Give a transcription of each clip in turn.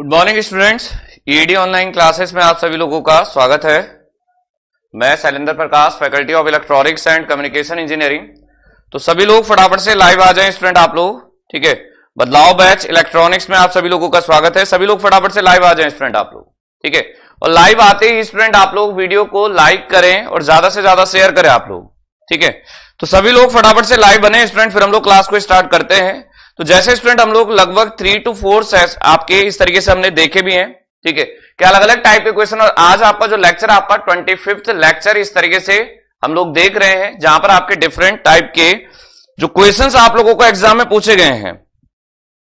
Good morning students ED online classes में आप सभी लोगों का स्वागत है। मैं Shailendra Prakash faculty of electronics and communication engineering तो सभी लोग फटाफट से लाइव आ जाएँ स्टूडेंट आप लोग। ठीक है? बदलाव बैच इलेक्ट्रॉनिक्स में आप सभी लोगों का स्वागत है। सभी लोग फटाफट से लाइव आ जाएँ स्टूडेंट आप लोग। ठीक है? और लाइव आते ही स्टूडेंट आप लोग वीडियो को लाइक करें और ज़्यादा से ज़्यादा शेयर करें आप लोग। ठीक है? तो सभी लोग फटाफट से लाइव बने स्टूडेंट फिर हम लोग क्लास को स्टार्ट करते हैं। तो जैसे स्टूडेंट हम लोग लगभग थ्री टू फोर आपके इस तरीके से हमने देखे भी हैं, ठीक है? क्या अलग अलग टाइप के क्वेश्चन और आज आपका जो लेक्चर आपका ट्वेंटी फिफ्थ लेक्चर इस तरीके से हम लोग देख रहे हैं, जहाँ पर आपके डिफरेंट टाइप के जो क्वेश्चंस आप लोगों को एग्ज़ाम में पूछे गए हैं,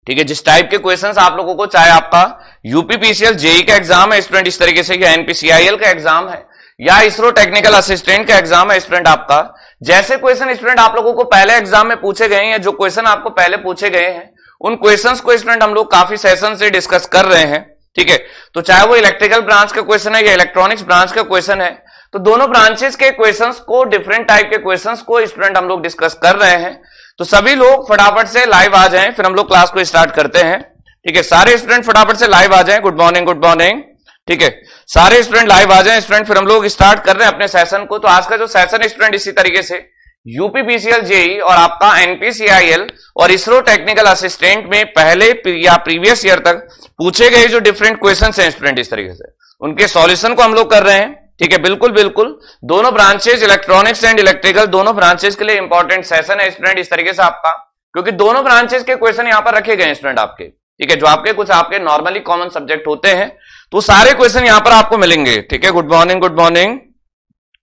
ठीक है? जिस टाइप के क्वेश्चंस आप लोगों को, चाहे आपका यूपीपीसीएल जेई का एग्ज़ाम है स्टूडेंट इस तरीके से, या एनपीसीआईएल का एग्ज़ाम है, या इसरो टेक्निकल असिस्टेंट का एग्ज़ाम है स्टूडेंट आपका जैसे क्वेश्चन स्टूडेंट आप लोगों को पहले एग्ज़ाम में पूछे गए हैं, जो क्वेश्चन आपको पहले पूछे गए हैं, उन क्वेश्चंस को स्टूडेंट हम लोग काफ़ी सेशन से डिस्कस कर रहे हैं, ठीक है? तो चाहे वो इलेक्ट्रिकल ब्रांच का क्वेश्चन है या इलेक्ट्रॉनिक्स ब्रांच का क्वेश्चन है तो दोनों ब्रांचेस के क्वेश्चंस को डिफरेंट टाइप के क्वेश्चंस को स्टूडेंट हम लोग डिस्कस कर रहे हैं। तो सभी लोग फटाफट से लाइव आ जाएँ, फिर हम लोग क्लास को स्टार्ट करते हैं, ठीक है? सारे स्टूडेंट फटाफट से लाइव आ जाएँ। गुड मॉर्निंग गुड मॉर्निंग ठीक है? सारे स्टूडेंट लाइव आ जाए स्टूडेंट फिर हम लोग स्टार्ट कर रहे हैं अपने सेशन को। तो आज का जो सेशन स्टूडेंट इसी तरीके से। यूपीपीसीएल जेई और आपका एनपीसीआईएल और इसरो टेक्निकल असिस्टेंट में पहले या प्रीवियस ईयर तक पूछे गए जो डिफरेंट क्वेश्चन हैं स्टूडेंट इस तरीके से। उनके सॉल्यूशन को हम लोग कर रहे हैं। ठीक है, बिल्कुल बिल्कुल। दोनों ब्रांचेज इलेक्ट्रॉनिक्स एंड इलेक्ट्रिकल दोनों ब्रांचेज के लिए इंपॉर्टेंट सेशन है स्टूडेंट इस तरीके से आपका। क्योंकि दोनों ब्रांचेज के क्वेश्चन यहाँ पर रखे गए स्टूडेंट आपके। ठीक है, जो आपके कुछ आपके नॉर्मली कॉमन सब्जेक्ट होते हैं। तो सारे क्वेश्चन यहाँ पर आपको मिलेंगे, ठीक है? गुड मॉर्निंग गुड मॉर्निंग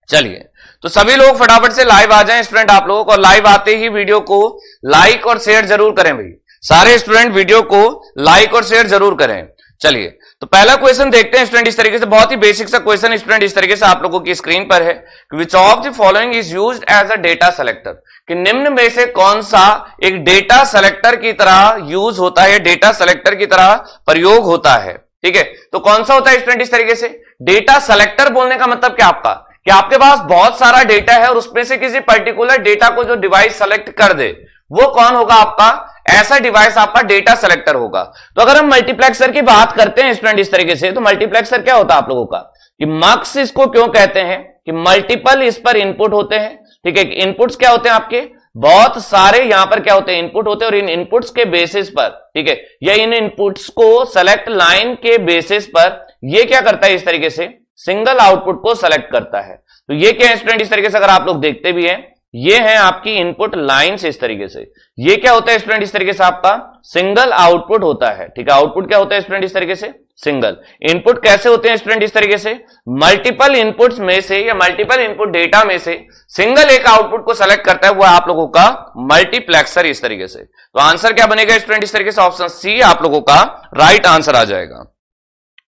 चलिए तो सभी लोग फटाफट से लाइव आ जाएँ स्टूडेंट आप लोगों को लाइव आते ही वीडियो को लाइक और शेयर ज़रूर करें भाई। सारे स्टूडेंट वीडियो को लाइक और शेयर ज़रूर करें। चलिए तो पहला क्वेश्चन देखते हैं स्टूडेंट इस तरीके से, बहुत ही बेसिक सा क्वेश्चन स्टूडेंट इस तरीके से आप लोगों की स्क्रीन पर है which of the following is use as a data selector कि निम्न में से कौन सा एक डेटा सेलेक्टर की तरह यूज़ होता है डेटा सेलेक्टर की तरह प्रयोग होता है। ठीक है? तो कौन सा होता है स्टूडेंट इस तरीके से? डेटा सेलेक्टर बोलने का मतलब क्या आपका? कि आपके पास बहुत सारा डेटा है और उसमें से किसी पर्टिकुलर डेटा को जो डिवाइस सेलेक्ट कर दे, वो कौन होगा आपका? ऐसा डिवाइस आपका डेटा सेलेक्टर होगा। तो अगर हम मल्टीप्लेक्सर की बात करते हैं स्टूडेंट इस तरीके से तो मल्टीप्लेक्सर क्या होता है आप लोगों का? कि मक्स इसको क्यों कहते हैं? कि मल्टीपल इस पर इनपुट होते हैं। ठीक है? इनपुट्स क्या होते हैं आपके? बहुत सारे यहाँ पर क्या होते हैं इनपुट होते हैं और इन इनपुट्स के बेसिस पर, ठीक है? या इन इनपुट्स को सेलेक्ट लाइन के बेसिस पर, ये क्या करता है इस तरीके से? सिंगल आउटपुट को सेलेक्ट करता है। तो ये क्या है स्टूडेंट इस तरीके से अगर आप लोग देखते भी हैं, ये है आपकी इनपुट लाइंस इस तरीके से। ये क्या होता है स्टूडेंट इस तरीके से आपका सिंगल आउटपुट होता है, ठीक है? आउटपुट क्या होता है स्टूडेंट इस तरीके से? सिंगल। इनपुट कैसे होते हैं स्टूडेंट इस तरीके से? मल्टीपल इनपुट्स में से या मल्टीपल इनपुट डेटा में से सिंगल एक आउटपुट को सेलेक्ट करता है, वो आप लोगों का मल्टीप्लेक्सर इस तरीके से। तो आंसर क्या बनेगा स्टूडेंट इस तरीके से? ऑप्शन सी आप लोगों का राइट right आंसर आ जाएगा।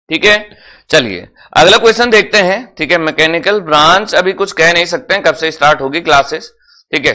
ठीक है? चलिए, अगला क्वेश्चन देखते हैं। ठीक है मैकेनिकल ब्रांच अभी कुछ कह नहीं सकते हैं, कब से स्टार्ट होगी क्लासेस ठीक है?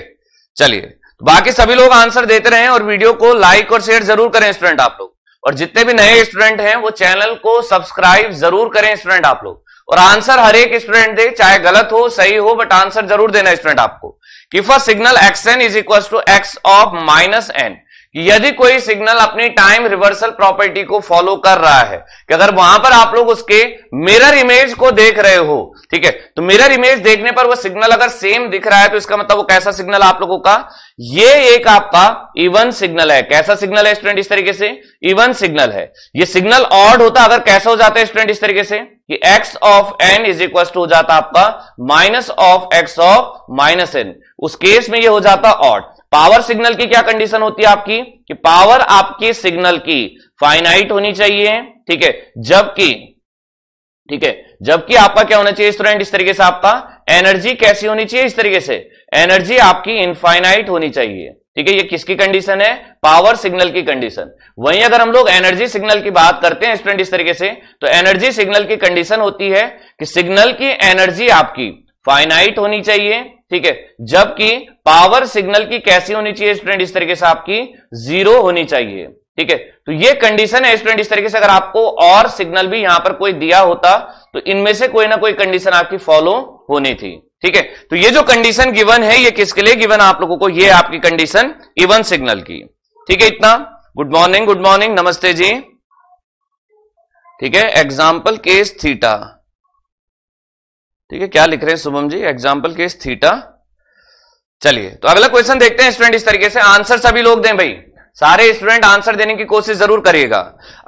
चलिए, बाकी सभी लोग आंसर देते रहे और वीडियो को लाइक और शेयर ज़रूर करें स्टूडेंट आप लोग। और जितने भी नए स्टूडेंट हैं, वो चैनल को सब्सक्राइब ज़रूर करें स्टूडेंट आप लोग। और आंसर हर एक स्टूडेंट दे, चाहे गलत हो, सही हो बट आंसर ज़रूर देना स्टूडेंट आपको। कि first signal x n is equal to x of minus n यदि कोई सिग्नल अपनी टाइम रिवर्सल प्रॉपर्टी को फॉलो कर रहा है, कि अगर वहाँ पर आप लोग उसके मिरर इमेज को देख रहे हो, ठीक है तो मिरर इमेज देखने पर वो सिग्नल अगर सेम दिख रहा है तो इसका मतलब वो कैसा सिग्नल आप लोगों का? ये एक आपका इवन सिग्नल है। कैसा सिग्नल है स्टूडेंट इस तरीके से? इवन सिग्नल है। ये सिग्नल ऑड होता अगर कैसा हो जाता है स्टूडेंट इस तरीके से? कि x of n is equal to हो जाता आपका minus of x of minus n उस केस में ये हो जाता ऑड पावर सिग्नल की क्या कंडीशन होती है आपकी? कि पावर आपकी सिग्नल की फाइनाइट होनी चाहिए, ठीक है? जबकि, ठीक है? जबकि आपका क्या होना चाहिए स्टूडेंट इस तरीके से आपका एनर्जी कैसी होनी चाहिए? इस तरीके से। एनर्जी आपकी इनफाइनाइट होनी चाहिए। ठीक है? ये किसकी कंडीशन है? पावर सिग्नल की कंडीशन वहीं अगर हम लोग एनर्जी सिग्नल की बात करते हैं स्टूडेंट इस तरीके से तो एनर्जी सिग्नल की कंडीशन होती है कि सिग्नल की एनर्जी आपकी फाइनाइट होनी चाहिए ठीक है? जबकि पावर सिग्नल की कैसी होनी चाहिए स्टूडेंट इस तरीके से आपकी? ज़ीरो होनी चाहिए। ठीक है? तो ये कंडीशन है स्टूडेंट इस तरीके से अगर आपको और सिग्नल भी यहाँ पर कोई दिया होता तो इनमें से कोई ना कोई कंडीशन आपकी फॉलो होनी थी। ठीक है? तो ये जो कंडीशन गिवन है, ये किसके लिए गिवन आप लोगों को? ये आपकी कंडीशन इवन सिग्नल की। ठीक है इतना? गुड मॉर्निंग गुड मॉर्निंग नमस्ते जी। ठीक है? एग्ज़ाम्पल केस थीटा ठीक है, क्या लिख रहे हैं Shubham ji? Example case theta चलिए तो अगला क्वेश्चन देखते हैं स्टूडेंट इस तरीके से। आंसर सभी लोग दें भाई। सारे स्टूडेंट आंसर देने की कोशिश ज़रूर करिएगा।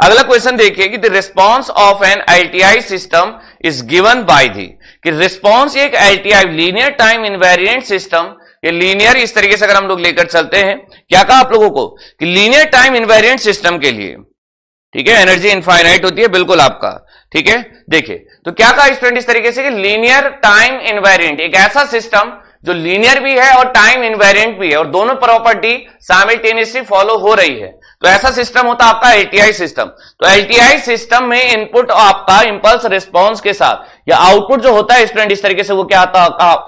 अगला क्वेश्चन देखिए कि the response of an LTI system is given by the कि रिस्पॉन्स एक LTI linear time invariant system ये लीनियर इस तरीके से अगर हम लोग लेकर चलते हैं, क्या कहा आप लोगों को? कि लीनियर टाइम इनवेरियंट सिस्टम के लिए, ठीक है एनर्जी इनफाइनाइट होती है, बिल्कुल आपका। ठीक है? देखिए तो क्या कहा स्टूडेंट इस तरीके से कि लीनियर टाइम इनवेरियंट एक ऐसा सिस्टम जो लीनियर भी है और टाइम इनवेरियंट भी है, और दोनों प्रॉपर्टी साइमल्टेनियसली फॉलो हो रही है। तो ऐसा सिस्टम होता है आपका एलटीआई सिस्टम तो एलटीआई सिस्टम में इनपुट आपका इंपल्स रिस्पॉन्स के साथ, या आउटपुट जो होता है स्टूडेंट इस तरीके से वो क्या आता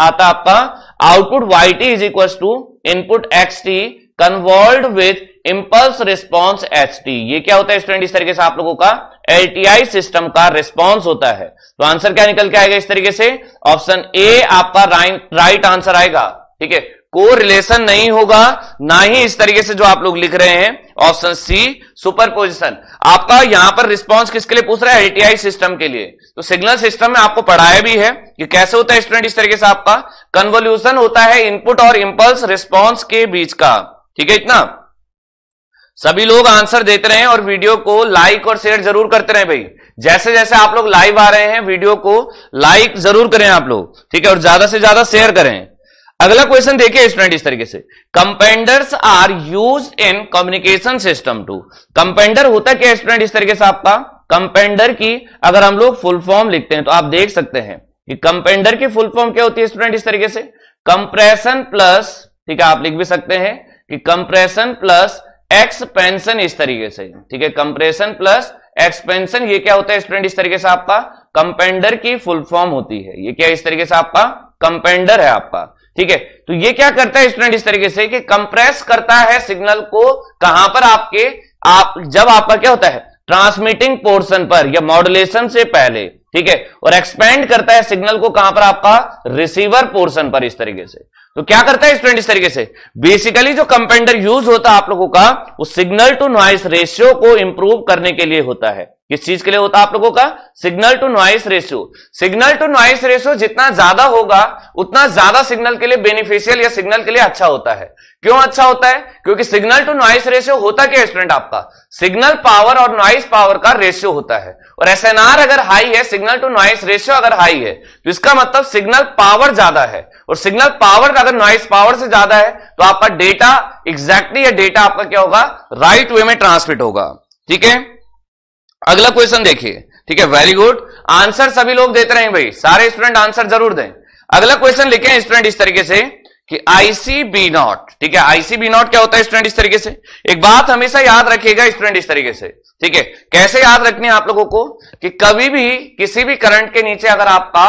आता आपका output y t is equal to input x t convolved with impulse response h t ये क्या होता है स्टूडेंट इस तरीके से आप लोगों का? एलटीआई सिस्टम का रिस्पॉन्स होता है। तो आंसर क्या निकल के आएगा इस तरीके से? ऑप्शन ए आपका राइट आंसर आएगा। ठीक है? को रिलेशन नहीं होगा, ना ही इस तरीके से जो आप लोग लिख रहे हैं। ऑप्शन सी सुपर पोजिशन आपका यहाँ पर रिस्पॉन्स किसके लिए पूछ रहा है? एलटीआई सिस्टम के लिए। तो सिग्नल सिस्टम में आपको पढ़ाया भी है कि कैसे होता है स्टूडेंट इस तरीके से आपका? कन्वोल्यूशन होता है इनपुट और इंपल्स रिस्पॉन्स के बीच का। ठीक है इतना? सभी लोग आंसर देते रहे और वीडियो को लाइक और शेयर ज़रूर करते रहे भाई। जैसे जैसे आप लोग लाइव आ रहे हैं, वीडियो को लाइक ज़रूर करें आप लोग, ठीक है? और ज़्यादा से ज़्यादा शेयर करें। अगला क्वेश्चन देखिए स्टूडेंट इस तरीके से। Compandors are use in communication system to compandor होता क्या स्टूडेंट इस तरीके से आपका? कंपेंडर की अगर हम लोग फुल फॉर्म लिखते हैं तो आप देख सकते हैं कि कंपेंडर की फुल फॉर्म क्या होती है स्टूडेंट इस तरीके से? कंप्रेशन प्लस ठीक है, आप लिख भी सकते हैं कि कंप्रेशन प्लस एक्सपेंशन इस तरीके से। ठीक है? कंप्रेशन प्लस एक्सपेंशन ये क्या होता है स्टूडेंट इस तरीके से आपका कंपेंडर की फुल फॉर्म होती है। ये क्या इस तरीके से आपका कंपेंडर है आपका। ठीक है? तो ये क्या करता है स्टूडेंट इस तरीके से कि कंप्रेस करता है सिग्नल को कहाँ पर? आपके, आप, जब आपका क्या होता है? ट्रांसमिटिंग पोर्शन पर या मॉडुलेशन से पहले। ठीक है? और एक्सपेंड करता है सिग्नल को कहाँ पर आपका? रिसीवर पोर्शन पर इस तरीके से। तो क्या करता है स्टूडेंट इस तरीके से? बेसिकली जो कंपेंडर यूज़ होता है आप लोगों का, वो सिग्नल टू नॉइस रेशियो को इंप्रूव करने के लिए होता है। किस चीज़ के लिए होता है आप लोगों का? Signal to noise ratio. Signal to noise ratio जितना ज़्यादा होगा, उतना ज़्यादा सिग्नल के लिए बेनिफिशियल या सिग्नल के लिए अच्छा होता है। क्यों अच्छा होता है? क्योंकि सिग्नल टू नॉइस रेशियो होता क्या स्टूडेंट आपका? सिग्नल पावर और नॉइस पावर का रेशियो होता है। और एस अगर हाई है, सिग्नल टू नॉइस रेशियो अगर हाई है तो इसका मतलब सिग्नल पावर ज़्यादा है। और सिग्नल पावर का अगर नॉइस पावर से ज़्यादा है तो आपका डेटा एग्जैक्टली या डेटा आपका क्या होगा? राइट वे में ट्रांसमिट होगा। ठीक है? अगला क्वेश्चन देखिए। ठीक है वेरी गुड आंसर सभी लोग देते रहे भाई। सारे स्टूडेंट आंसर ज़रूर दें। अगला क्वेश्चन लिखे स्टूडेंट इस तरीके से कि आईसीबी नॉट ठीक है आईसीबी नॉट क्या होता है स्टूडेंट इस तरीके से? एक बात हमेशा याद रखिएगा स्टूडेंट इस तरीके से। ठीक है, कैसे याद रखनी है आप लोगों को? कि कभी भी किसी भी करंट के नीचे अगर आपका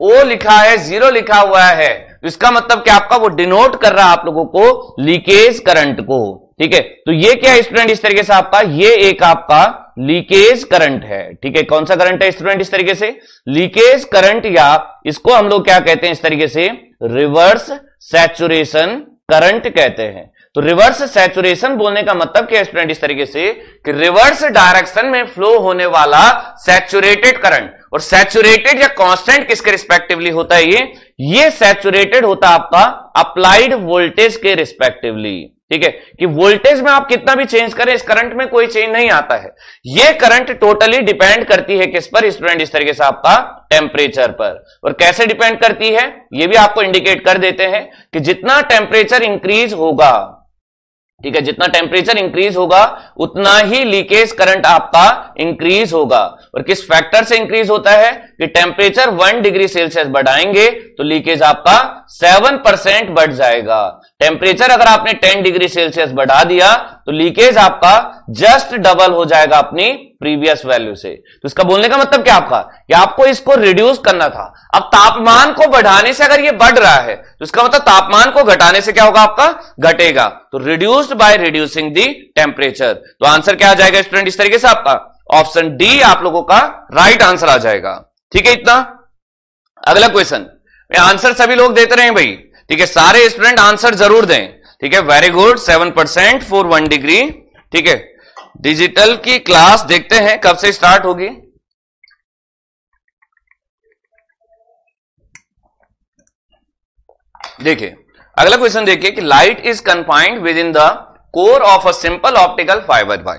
ओ लिखा है ज़ीरो लिखा हुआ है तो इसका मतलब क्या आपका वो डिनोट कर रहा है आप लोगों को लीकेज करंट को। ठीक है? तो ये क्या है स्टूडेंट इस तरीके से आपका, ये एक आपका लीकेज करंट है। ठीक है? कौन सा करंट है स्टूडेंट इस तरीके से? लीकेज करंट या इसको हम लोग क्या कहते हैं इस तरीके से? रिवर्स सैचुरेशन करंट कहते हैं। तो रिवर्स सैचुरेशन बोलने का मतलब क्या स्टूडेंट इस तरीके से? कि रिवर्स डायरेक्शन में फ्लो होने वाला सैचुरेटेड करंट और सैचुरेटेड या कांस्टेंट किसके रिस्पेक्टिवली होता है ये? ये सैचुरेटेड होता है आपका अप्लाइड वोल्टेज के रिस्पेक्टिवली ठीक है? कि वोल्टेज में आप कितना भी चेंज करें, इस करंट में कोई चेंज नहीं आता है। ये करंट टोटली डिपेंड करती है किस पर? स्टूडेंट इस तरीके से आपका टेम्परेचर पर। और कैसे डिपेंड करती है? ये भी आपको इंडिकेट कर देते हैं कि जितना टेम्परेचर इंक्रीज होगा, ठीक है? जितना टेम्परेचर इंक्रीज होगा, उतना ही लीकेज करंट आपका इंक्रीज होगा। और किस फैक्टर से इंक्रीज होता है? कि टेम्परेचर वन डिग्री सेल्सियस बढ़ाएँगे तो लीकेज आपका सेवन परसेंट बढ़ जाएगा। टेम्परेचर अगर आपने टेन डिग्री सेल्सियस बढ़ा दिया तो लीकेज आपका जस्ट डबल हो जाएगा अपनी प्रीवियस वैल्यू से। तो इसका बोलने का मतलब क्या आपका? कि आपको इसको रिड्यूस करना था। अब तापमान को बढ़ाने से अगर ये बढ़ रहा है तो इसका मतलब तापमान को घटाने से क्या होगा आपका? घटेगा। तो reduced by reducing the temperature तो आंसर क्या आ जाएगा स्टूडेंट इस तरीके से आपका ऑप्शन डी आप लोगों का राइट आंसर आ जाएगा। ठीक है, इतना? अगला क्वेश्चन आंसर सभी लोग देते रहे भाई। ठीक है, सारे स्टूडेंट आंसर ज़रूर दें। ठीक है very good seven percent four one degree ठीक है डिजिटल की क्लास देखते हैं, कब से स्टार्ट होगी? देखिए, अगला क्वेश्चन देखिए कि light is confined within the core of a simple optical fibre by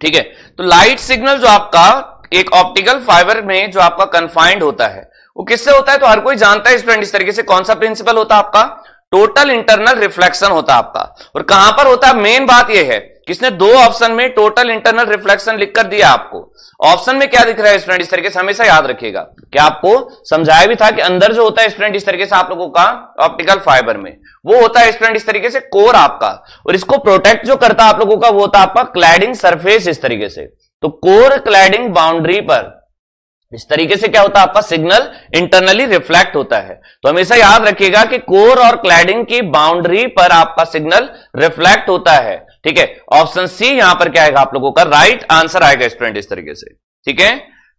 ठीक है तो लाइट सिग्नल जो आपका, एक ऑप्टिकल फाइबर में जो आपका कंफाइंड होता है वो किससे होता है? तो हर कोई जानता है स्टूडेंट इस तरीके से कौन सा प्रिंसिपल होता है आपका? टोटल इंटरनल रिफ्लेक्शन होता है आपका। और कहाँ पर होता है? मेन बात यह है, किसने दो ऑप्शन में टोटल इंटरनल रिफ्लेक्शन लिखकर दिया आपको? ऑप्शन में क्या दिख रहा है स्टूडेंट इस तरीके से हमेशा याद रखिएगा क्या आपको समझाया भी था कि अंदर जो होता है स्टूडेंट इस तरीके से आप लोगों का ऑप्टिकल फाइबर में, वो होता है स्टूडेंट इस तरीके से कोर आपका। और इसको प्रोटेक्ट जो करता है आप लोगों का, वो होता है आपका क्लैडिंग सरफेस इस तरीके से। तो कोर क्लैडिंग बाउंड्री पर इस तरीके से क्या होता है? आपका सिग्नल इंटरनली रिफ्लेक्ट होता है। तो हमेशा याद रखिएगा कि कोर और क्लैडिंग की बाउंड्री पर आपका सिग्नल रिफ्लेक्ट होता है। ठीक है? ऑप्शन सी यहाँ पर क्या आएगा आप लोगों का? राइट आंसर आएगा स्टूडेंट इस तरीके से। ठीक है?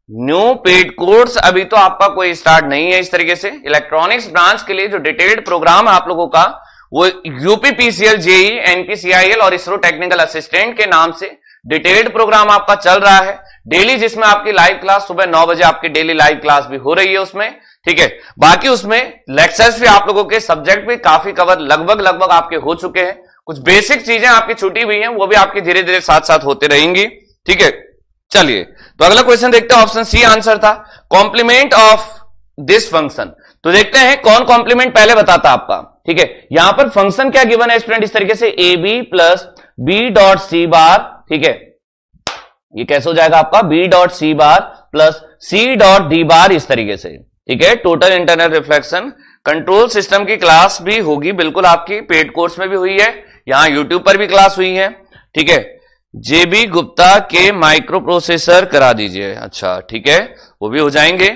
न्यू पेड कोर्स अभी तो आपका कोई स्टार्ट नहीं है इस तरीके से। इलेक्ट्रॉनिक्स ब्रांच के लिए जो डिटेल्ड प्रोग्राम है आप लोगों का, वो यूपीपीसीएल जेई एनपीसीआईएल और इसरो टेक्निकल असिस्टेंट के नाम से डिटेल्ड प्रोग्राम आपका चल रहा है। डेली जिसमें आपकी लाइव क्लास सुबह नौ बजे आपकी डेली लाइव क्लास भी हो रही है उसमें, ठीक है? बाकी उसमें लेक्चर्स भी आप लोगों के सब्जेक्ट भी काफ़ी कवर लगभग लगभग आपके हो चुके हैं। कुछ बेसिक चीज़ें आपकी छुट्टी हुई हैं, वो भी आपकी धीरे धीरे साथ साथ होते रहेंगी, ठीक है? चलिए तो अगला क्वेश्चन देखते हैं ऑप्शन सी आंसर था कॉम्प्लीमेंट ऑफ़ दिस फ़ंक्शन तो देखते हैं कौन कॉम्प्लीमेंट पहले बताता आपका, ठीक है? यहाँ पर फ़ंक्शन क्या गिवन है स्टूडेंट इस तरीके से A B plus B dot C bar ठीक है? ये कैसे हो जाएगा आपका? B dot C bar plus C dot D bar इस तरीके से। ठीक है? Total internal reflection control system की क्लास भी होगी। बिल्कुल आपकी पेड कोर्स में भी हुई है। यहाँ यूट्यूब पर भी क्लास हुई है। ठीक है? जेबी गुप्ता के माइक्रो प्रोसेसर करा दीजिए। अच्छा ठीक है? वो भी हो जाएँगे।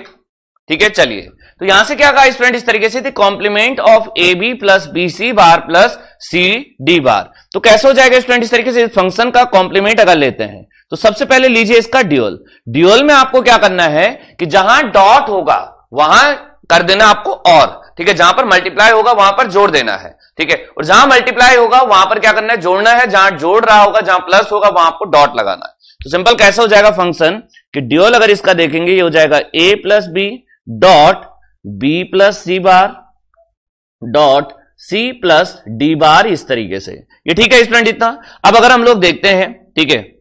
ठीक है? चलिए। तो यहाँ से क्या कहा स्टूडेंट इस तरीके से complement of A B plus B C bar plus C D bar तो कैसे हो जाएगा स्टूडेंट इस तरीके से फ़ंक्शन का कॉम्प्लीमेंट अगर लेते हैं। तो सबसे पहले लीजिए इसका ड्यूअल ड्यूअल में आपको क्या करना है कि जहाँ डॉट होगा, वहाँ कर देना आपको और, ठीक है? जहाँ पर मल्टीप्लाई होगा, वहाँ पर जोड़ देना है, ठीक है? और जहाँ मल्टीप्लाई होगा, वहाँ पर क्या करना है? जोड़ना है। जहाँ जोड़ रहा होगा, जहाँ प्लस होगा, वहाँ आपको डॉट लगाना है। तो सिंपल कैसे हो जाएगा फ़ंक्शन कि ड्यूअल अगर इसका देखेंगे, ये हो जाएगा A plus B dot B plus C bar dot C plus D bar इस तरीके से। ये ठीक है स्टूडेंट इतना? अब अगर हम लोग देखते हैं, ठीक है?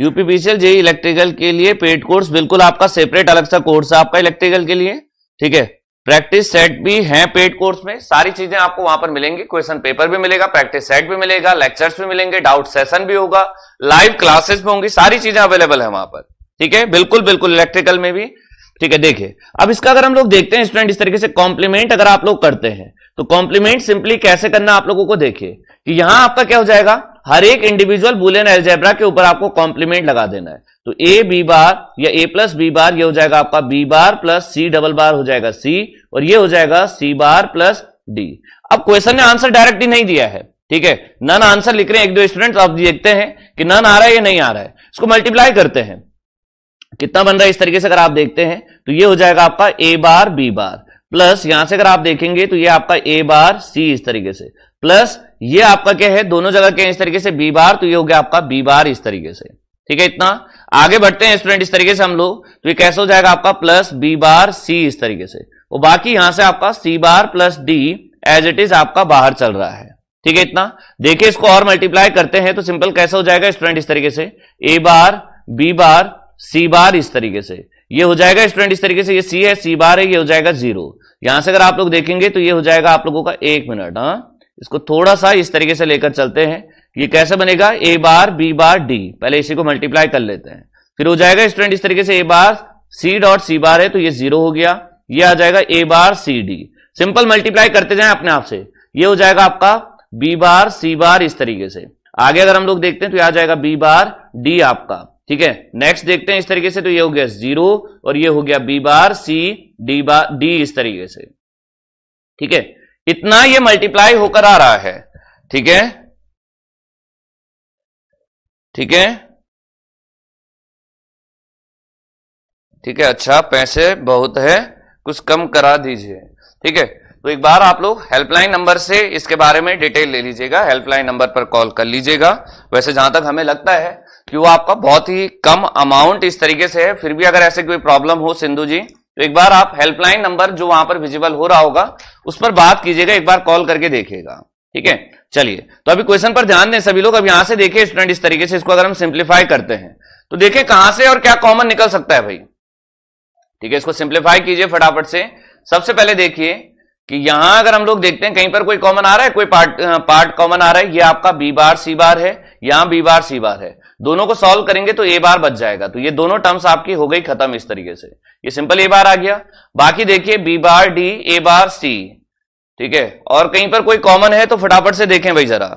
यूपीपीसीएल जे इलेक्ट्रिकल के लिए पेड कोर्स बिल्कुल आपका सेपरेट अलग सा कोर्स है आपका इलेक्ट्रिकल के लिए, ठीक है? प्रैक्टिस सेट भी है पेड कोर्स में, सारी चीज़ें आपको वहाँ पर मिलेंगी क्वेश्चन पेपर भी मिलेगा प्रैक्टिस सेट भी मिलेगा लेक्चर्स भी मिलेंगे डाउट सेशन भी होगा लाइव क्लासेस भी होंगी, सारी चीज़ें अवेलेबल है वहाँ पर, ठीक है? बिल्कुल बिल्कुल इलेक्ट्रिकल में भी, ठीक है? देखिए, अब इसका अगर हम लोग देखते हैं स्टूडेंट इस तरीके से कॉम्प्लीमेंट अगर आप लोग करते हैं तो कॉम्प्लीमेंट सिंपली कैसे करना आप लोगों को देखिए, कि यहाँ आपका क्या हो जाएगा? हर एक इंडिविजुअल बुलियन एल्जेब्रा के ऊपर आपको कॉम्प्लीमेंट लगा देना है। तो ए बी बार या ए प्लस बी बार ये हो जाएगा आपका B bar plus C double bar हो जाएगा सी और ये हो जाएगा सी बार प्लस डी अब क्वेश्चन ने आंसर डायरेक्टली नहीं दिया है, ठीक है? नन आंसर लिख रहे हैं, एक दो स्टूडेंट आप देखते हैं कि नन आ रहा है या नहीं आ रहा है। इसको मल्टीप्लाई करते हैं। कितना बन रहा है इस तरीके से अगर आप देखते हैं तो ये हो जाएगा आपका ए बार बी बार प्लस यहाँ से अगर आप देखेंगे तो ये आपका ए बार सी इस तरीके से। प्लस ये आपका क्या है? दोनों जगह क्या है? इस तरीके से बी बार तो ये हो गया आपका बी बार इस तरीके से। ठीक है इतना? आगे बढ़ते हैं स्टूडेंट इस तरीके से हम लोग। तो ये कैसे हो जाएगा आपका? प्लस बी बार सी इस तरीके से। वो बाकी यहाँ से आपका C bar plus D as it is आपका बाहर चल रहा है। ठीक है इतना? देखिए इसको और मल्टीप्लाई करते हैं तो सिंपल कैसे हो जाएगा स्टूडेंट इस तरीके से? ए बार बी बार सी बार इस तरीके से। ये हो जाएगा स्टूडेंट इस तरीके से। ये सी है सी बार है, ये हो जाएगा ज़ीरो यहाँ से अगर आप लोग देखेंगे तो ये हो जाएगा आप लोगों का एक मिनट हाँ? इसको थोड़ा सा इस तरीके से लेकर चलते हैं ये कैसे बनेगा? ए बार बी बार डी पहले इसी को मल्टीप्लाई कर लेते हैं। फिर हो जाएगा स्टूडेंट इस तरीके से A bar C dot C बार है तो ये ज़ीरो हो गया। ये आ जाएगा A bar C D simple multiply करते जाए अपने आप से। ये हो जाएगा आपका बी बार सी बार इस तरीके से। आगे अगर हम लोग देखते हैं तो आ जाएगा बी बार डी आपका। ठीक है? नेक्स्ट देखते हैं इस तरीके से तो ये हो गया ज़ीरो और ये हो गया B bar C D bar D इस तरीके से। ठीक है? इतना ये मल्टीप्लाई होकर आ रहा है। ठीक है? ठीक है? ठीक है अच्छा पैसे बहुत है, कुछ कम करा दीजिए। ठीक है? तो एक बार आप लोग हेल्पलाइन नंबर से इसके बारे में डिटेल ले लीजिएगा हेल्पलाइन नंबर पर कॉल कर लीजिएगा। वैसे जहाँ तक हमें लगता है कि वो आपका बहुत ही कम अमाउंट इस तरीके से है, फिर भी अगर ऐसे कोई प्रॉब्लम हो, सिंधु जी तो एक बार आप हेल्पलाइन नंबर जो वहाँ पर विजिबल हो रहा होगा, उस पर बात कीजिएगा, एक बार कॉल करके देखिएगा। ठीक है? चलिए तो अभी क्वेश्चन पर ध्यान दें सभी लोग। अब यहाँ से देखिए स्टूडेंट इस तरीके से इसको अगर हम सिंप्लीफाई करते हैं तो देखिए कहाँ से और क्या कॉमन निकल सकता है भाई? ठीक है, इसको सिंप्लीफाई कीजिए फटाफट से। सबसे पहले देखिए कि यहाँ अगर हम लोग देखते हैं, कहीं पर कोई कॉमन आ रहा है? कोई पार्ट पार्ट कॉमन आ रहा है? ये आपका बी बार सी बार है, यहाँ बी बार सी बार है। दोनों को सॉल्व करेंगे तो ए बार बच जाएगा। तो ये दोनों टर्म्स आपकी हो गई खत्म इस तरीके से। ये सिंपल ए बार आ गया। बाकी देखिए B bar D A bar सी ठीक है? और कहीं पर कोई कॉमन है तो फटाफट से देखें भाई जरा।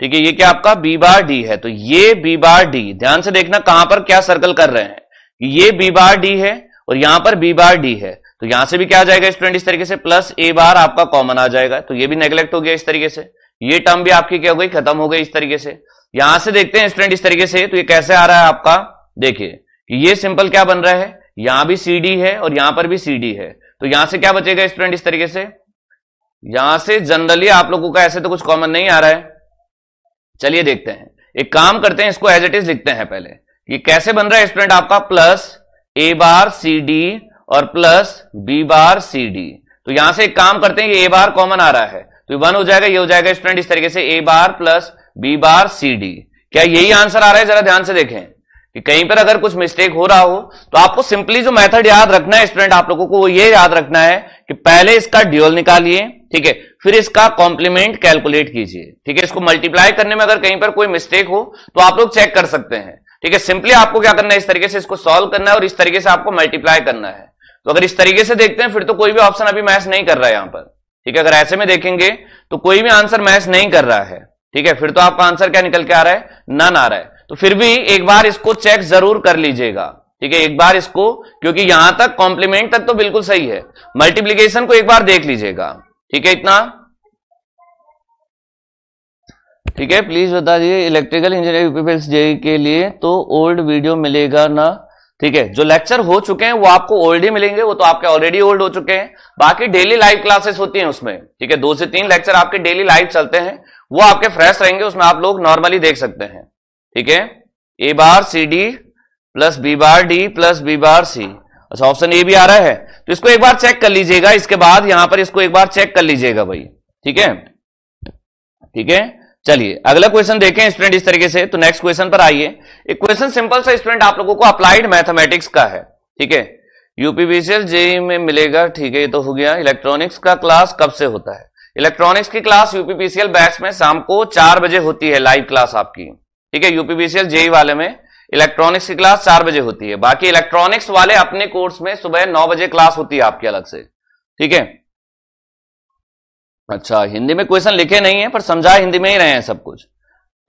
ठीक है? ये क्या आपका बी बार डी है? तो ये बी बार डी ध्यान से देखना कहाँ पर क्या सर्कल कर रहे हैं। ये बी बार डी है और यहाँ पर बी बार डी है। तो यहाँ से भी क्या आ जाएगा स्टूडेंट इस तरीके से? प्लस ए बार आपका कॉमन आ जाएगा। तो ये भी नेग्लेक्ट हो गया इस तरीके से। ये टर्म भी आपकी क्या हो गई? खत्म हो गई इस तरीके से। यहाँ से देखते हैं स्टूडेंट इस तरीके से तो ये कैसे आ रहा है आपका? देखिए ये सिंपल क्या बन रहा है? यहाँ भी सी डी है और यहाँ पर भी सी डी है। तो यहाँ से क्या बचेगा स्टूडेंट इस तरीके से? यहाँ से जनरली आप लोगों का ऐसे तो कुछ कॉमन नहीं आ रहा है। चलिए देखते हैं। एक काम करते हैं, इसको एज इट इज़ लिखते हैं पहले। ये कैसे बन रहा है स्टूडेंट आपका? Plus A bar C D और plus B bar C D तो यहाँ से एक काम करते हैं, ये ए बार कॉमन आ रहा है। तो वन हो जाएगा, ये हो जाएगा स्टूडेंट इस तरीके से A bar plus B bar C D क्या यही आंसर आ रहा है? जरा ध्यान से देखें कि कहीं पर अगर कुछ मिस्टेक हो रहा हो तो आपको सिंपली जो मेथड याद रखना है स्टूडेंट आप लोगों को वो ये याद रखना है कि पहले इसका ड्यूअल निकालिए, ठीक है? फिर इसका कॉम्प्लीमेंट कैलकुलेट कीजिए, ठीक है? इसको मल्टीप्लाई करने में अगर कहीं पर कोई मिस्टेक हो तो आप लोग चेक कर सकते हैं, ठीक है? सिंपली आपको क्या करना है? इस तरीके से इसको सॉल्व करना है और इस तरीके से आपको मल्टीप्लाई करना है। तो अगर इस तरीके से देखते हैं, फिर तो कोई भी ऑप्शन अभी मैच नहीं कर रहा है यहाँ पर, ठीक है? अगर ऐसे में देखेंगे तो कोई भी आंसर मैच नहीं कर रहा है। ठीक है, फिर तो आपका आंसर क्या निकल के आ रहा है? नन आ रहा है। तो फिर भी एक बार इसको चेक ज़रूर कर लीजिएगा। ठीक है, एक बार इसको, क्योंकि यहाँ तक कॉम्प्लीमेंट तक तो बिल्कुल सही है। मल्टीप्लीकेशन को एक बार देख लीजिएगा। ठीक है, इतना? ठीक है प्लीज़ बता दीजिए इलेक्ट्रिकल इंजीनियरिंग यूपीपीएल जेई के लिए तो ओल्ड वीडियो मिलेगा ना? ठीक है, जो लेक्चर हो चुके हैं, वो आपको ओल्ड ही मिलेंगे, वो तो आपके ऑलरेडी ओल्ड हो चुके हैं। बाकी डेली लाइव क्लासेस होती हैं उसमें। ठीक है, दो से तीन लेक्चर आपके डेली लाइव चलते हैं। वो आपके फ्रेश रहेंगे, उसमें आप लोग नॉर्मली देख सकते हैं। ठीक है? A bar C D plus B bar D plus B bar C अच्छा ऑप्शन ए भी आ रहा है। तो इसको एक बार चेक कर लीजिएगा। इसके बाद यहाँ पर इसको एक बार चेक कर लीजिएगा भाई। ठीक है? ठीक है? चलिए, अगला क्वेश्चन देखें स्टूडेंट इस तरीके से। तो नेक्स्ट क्वेश्चन पर आइए। एक क्वेश्चन सिंपल सा स्टूडेंट आप लोगों को अप्लाइड मैथमेटिक्स का है। ठीक है? यूपीबीसीएल जेई में मिलेगा। ठीक है, ये तो हो गया। इलेक्ट्रॉनिक्स का क्लास कब से होता है? इलेक्ट्रॉनिक्स की क्लास यूपीपीसीएल बैच में शाम को चार बजे होती है लाइव क्लास आपकी। ठीक है, यूपीपीसीएल जेई वाले में इलेक्ट्रॉनिक्स की क्लास चार बजे होती है। बाकी इलेक्ट्रॉनिक्स वाले अपने कोर्स में सुबह नौ बजे क्लास होती है आपकी अलग से। ठीक है? अच्छा हिंदी में क्वेश्चन लिखे नहीं है, पर समझा हिंदी में ही रहे हैं सब कुछ।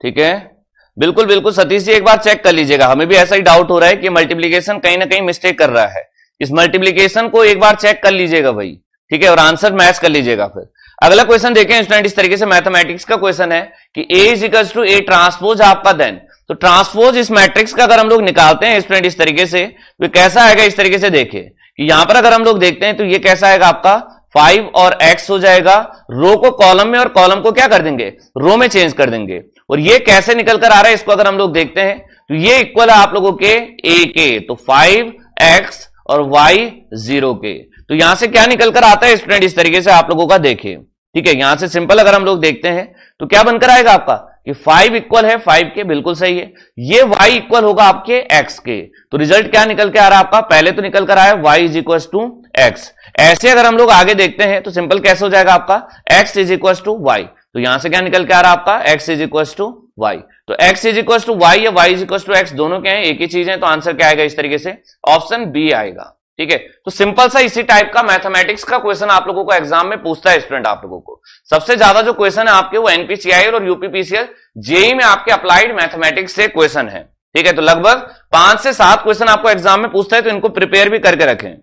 ठीक है? बिल्कुल बिल्कुल, सतीश जी, एक बार चेक कर लीजिएगा। हमें भी ऐसा ही डाउट हो रहा है कि मल्टीप्लीकेशन कहीं ना कहीं मिस्टेक कर रहा है। इस मल्टीप्लीकेशन को एक बार चेक कर लीजिएगा भाई। ठीक है? और आंसर मैच कर लीजिएगा फिर। अगला क्वेश्चन देखें स्टूडेंट इस तरीके से मैथमेटिक्स का क्वेश्चन है कि A is equal to A transpose आपका देन तो ट्रांसपोज इस मैट्रिक्स का अगर हम लोग निकालते हैं स्टूडेंट इस तरीके से तो कैसा आएगा, इस तरीके से देखिए कि यहाँ पर अगर हम लोग देखते हैं तो ये कैसा आएगा आपका? फाइव और एक्स हो जाएगा। रो को कॉलम में और कॉलम को क्या कर देंगे? रो में चेंज कर देंगे। और ये कैसे निकल कर आ रहा है, इसको अगर हम लोग देखते हैं तो ये इक्वल है आप लोगों के ए के। तो फाइव एक्स और वाई ज़ीरो के। तो यहाँ से क्या निकल कर आता है स्टूडेंट इस तरीके से आप लोगों का देखिए। ठीक है, यहाँ से सिंपल अगर हम लोग देखते हैं तो क्या बनकर आएगा आपका? कि फाइव इक्वल है फाइव के बिल्कुल सही है। ये वाई इक्वल होगा आपके एक्स के। तो रिज़ल्ट क्या निकल के आ रहा है आपका? पहले तो निकल कर आया y is equal to x ऐसे अगर हम लोग आगे देखते हैं तो सिंपल कैसे हो जाएगा आपका? X is equal to y तो यहाँ से क्या निकल के आ रहा है आपका? X is equal to y तो x is equal to y या y is equal to x दोनों क्या है? एक ही चीज़ है तो आंसर क्या आएगा इस तरीके से? ऑप्शन बी आएगा। ठीक है? तो सिंपल सा इसी टाइप का मैथमेटिक्स का क्वेश्चन आप लोगों को एग्ज़ाम में पूछता है स्टूडेंट आप लोगों को। सबसे ज़्यादा जो क्वेश्चन है आपके वो एनपीसीआई और यूपीपीसीएल जेई में आपके अप्लाइड मैथमेटिक्स से क्वेश्चन है। ठीक है? तो लगभग पाँच से सात क्वेश्चन आपको एग्ज़ाम में पूछता है तो इनको प्रिपेयर भी करके रखें।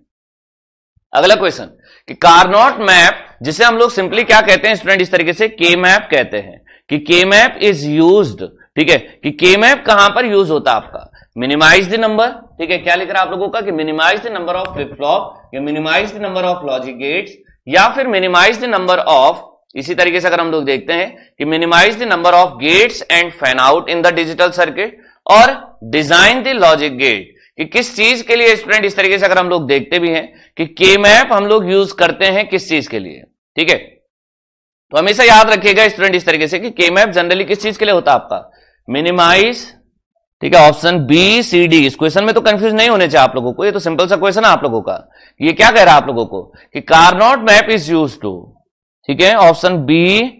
अगला क्वेश्चन कि कार्नोट मैप जिसे हम लोग सिंपली क्या कहते हैं स्टूडेंट इस तरीके से? के मैप कहते हैं। कि के मैप इज़ यूज्ड ठीक है? कि के मैप कहाँ पर यूज़ होता है आपका? मिनिमाइज द नंबर ठीक है, क्या लिख रहा है आप लोगों का कि minimise the number of flip flop या minimise the number of logic gates या फिर मिनिमाइज द नंबर ऑफ़ इसी तरीके से अगर हम लोग देखते हैं कि minimise the number of gates and fan out in the digital circuit और डिज़ाइन द लॉजिक गेट कि किस चीज़ के लिए स्टूडेंट इस तरीके से अगर हम लोग देखते भी हैं कि के मैप हम लोग यूज़ करते हैं किस चीज़ के लिए। ठीक है? तो हमेशा याद रखिएगा स्टूडेंट इस तरीके से कि के मैप जनरली किस चीज़ के लिए होता है आपका? मिनिमाइज ठीक है ऑप्शन बी सी डी इस क्वेश्चन में तो कंफ्यूज नहीं होने चाहिए आप लोगों को, ये तो सिंपल सा क्वेश्चन है आप लोगों का। ये क्या कह रहा है आप लोगों को? कि Karnaugh map is use to ठीक है ऑप्शन बी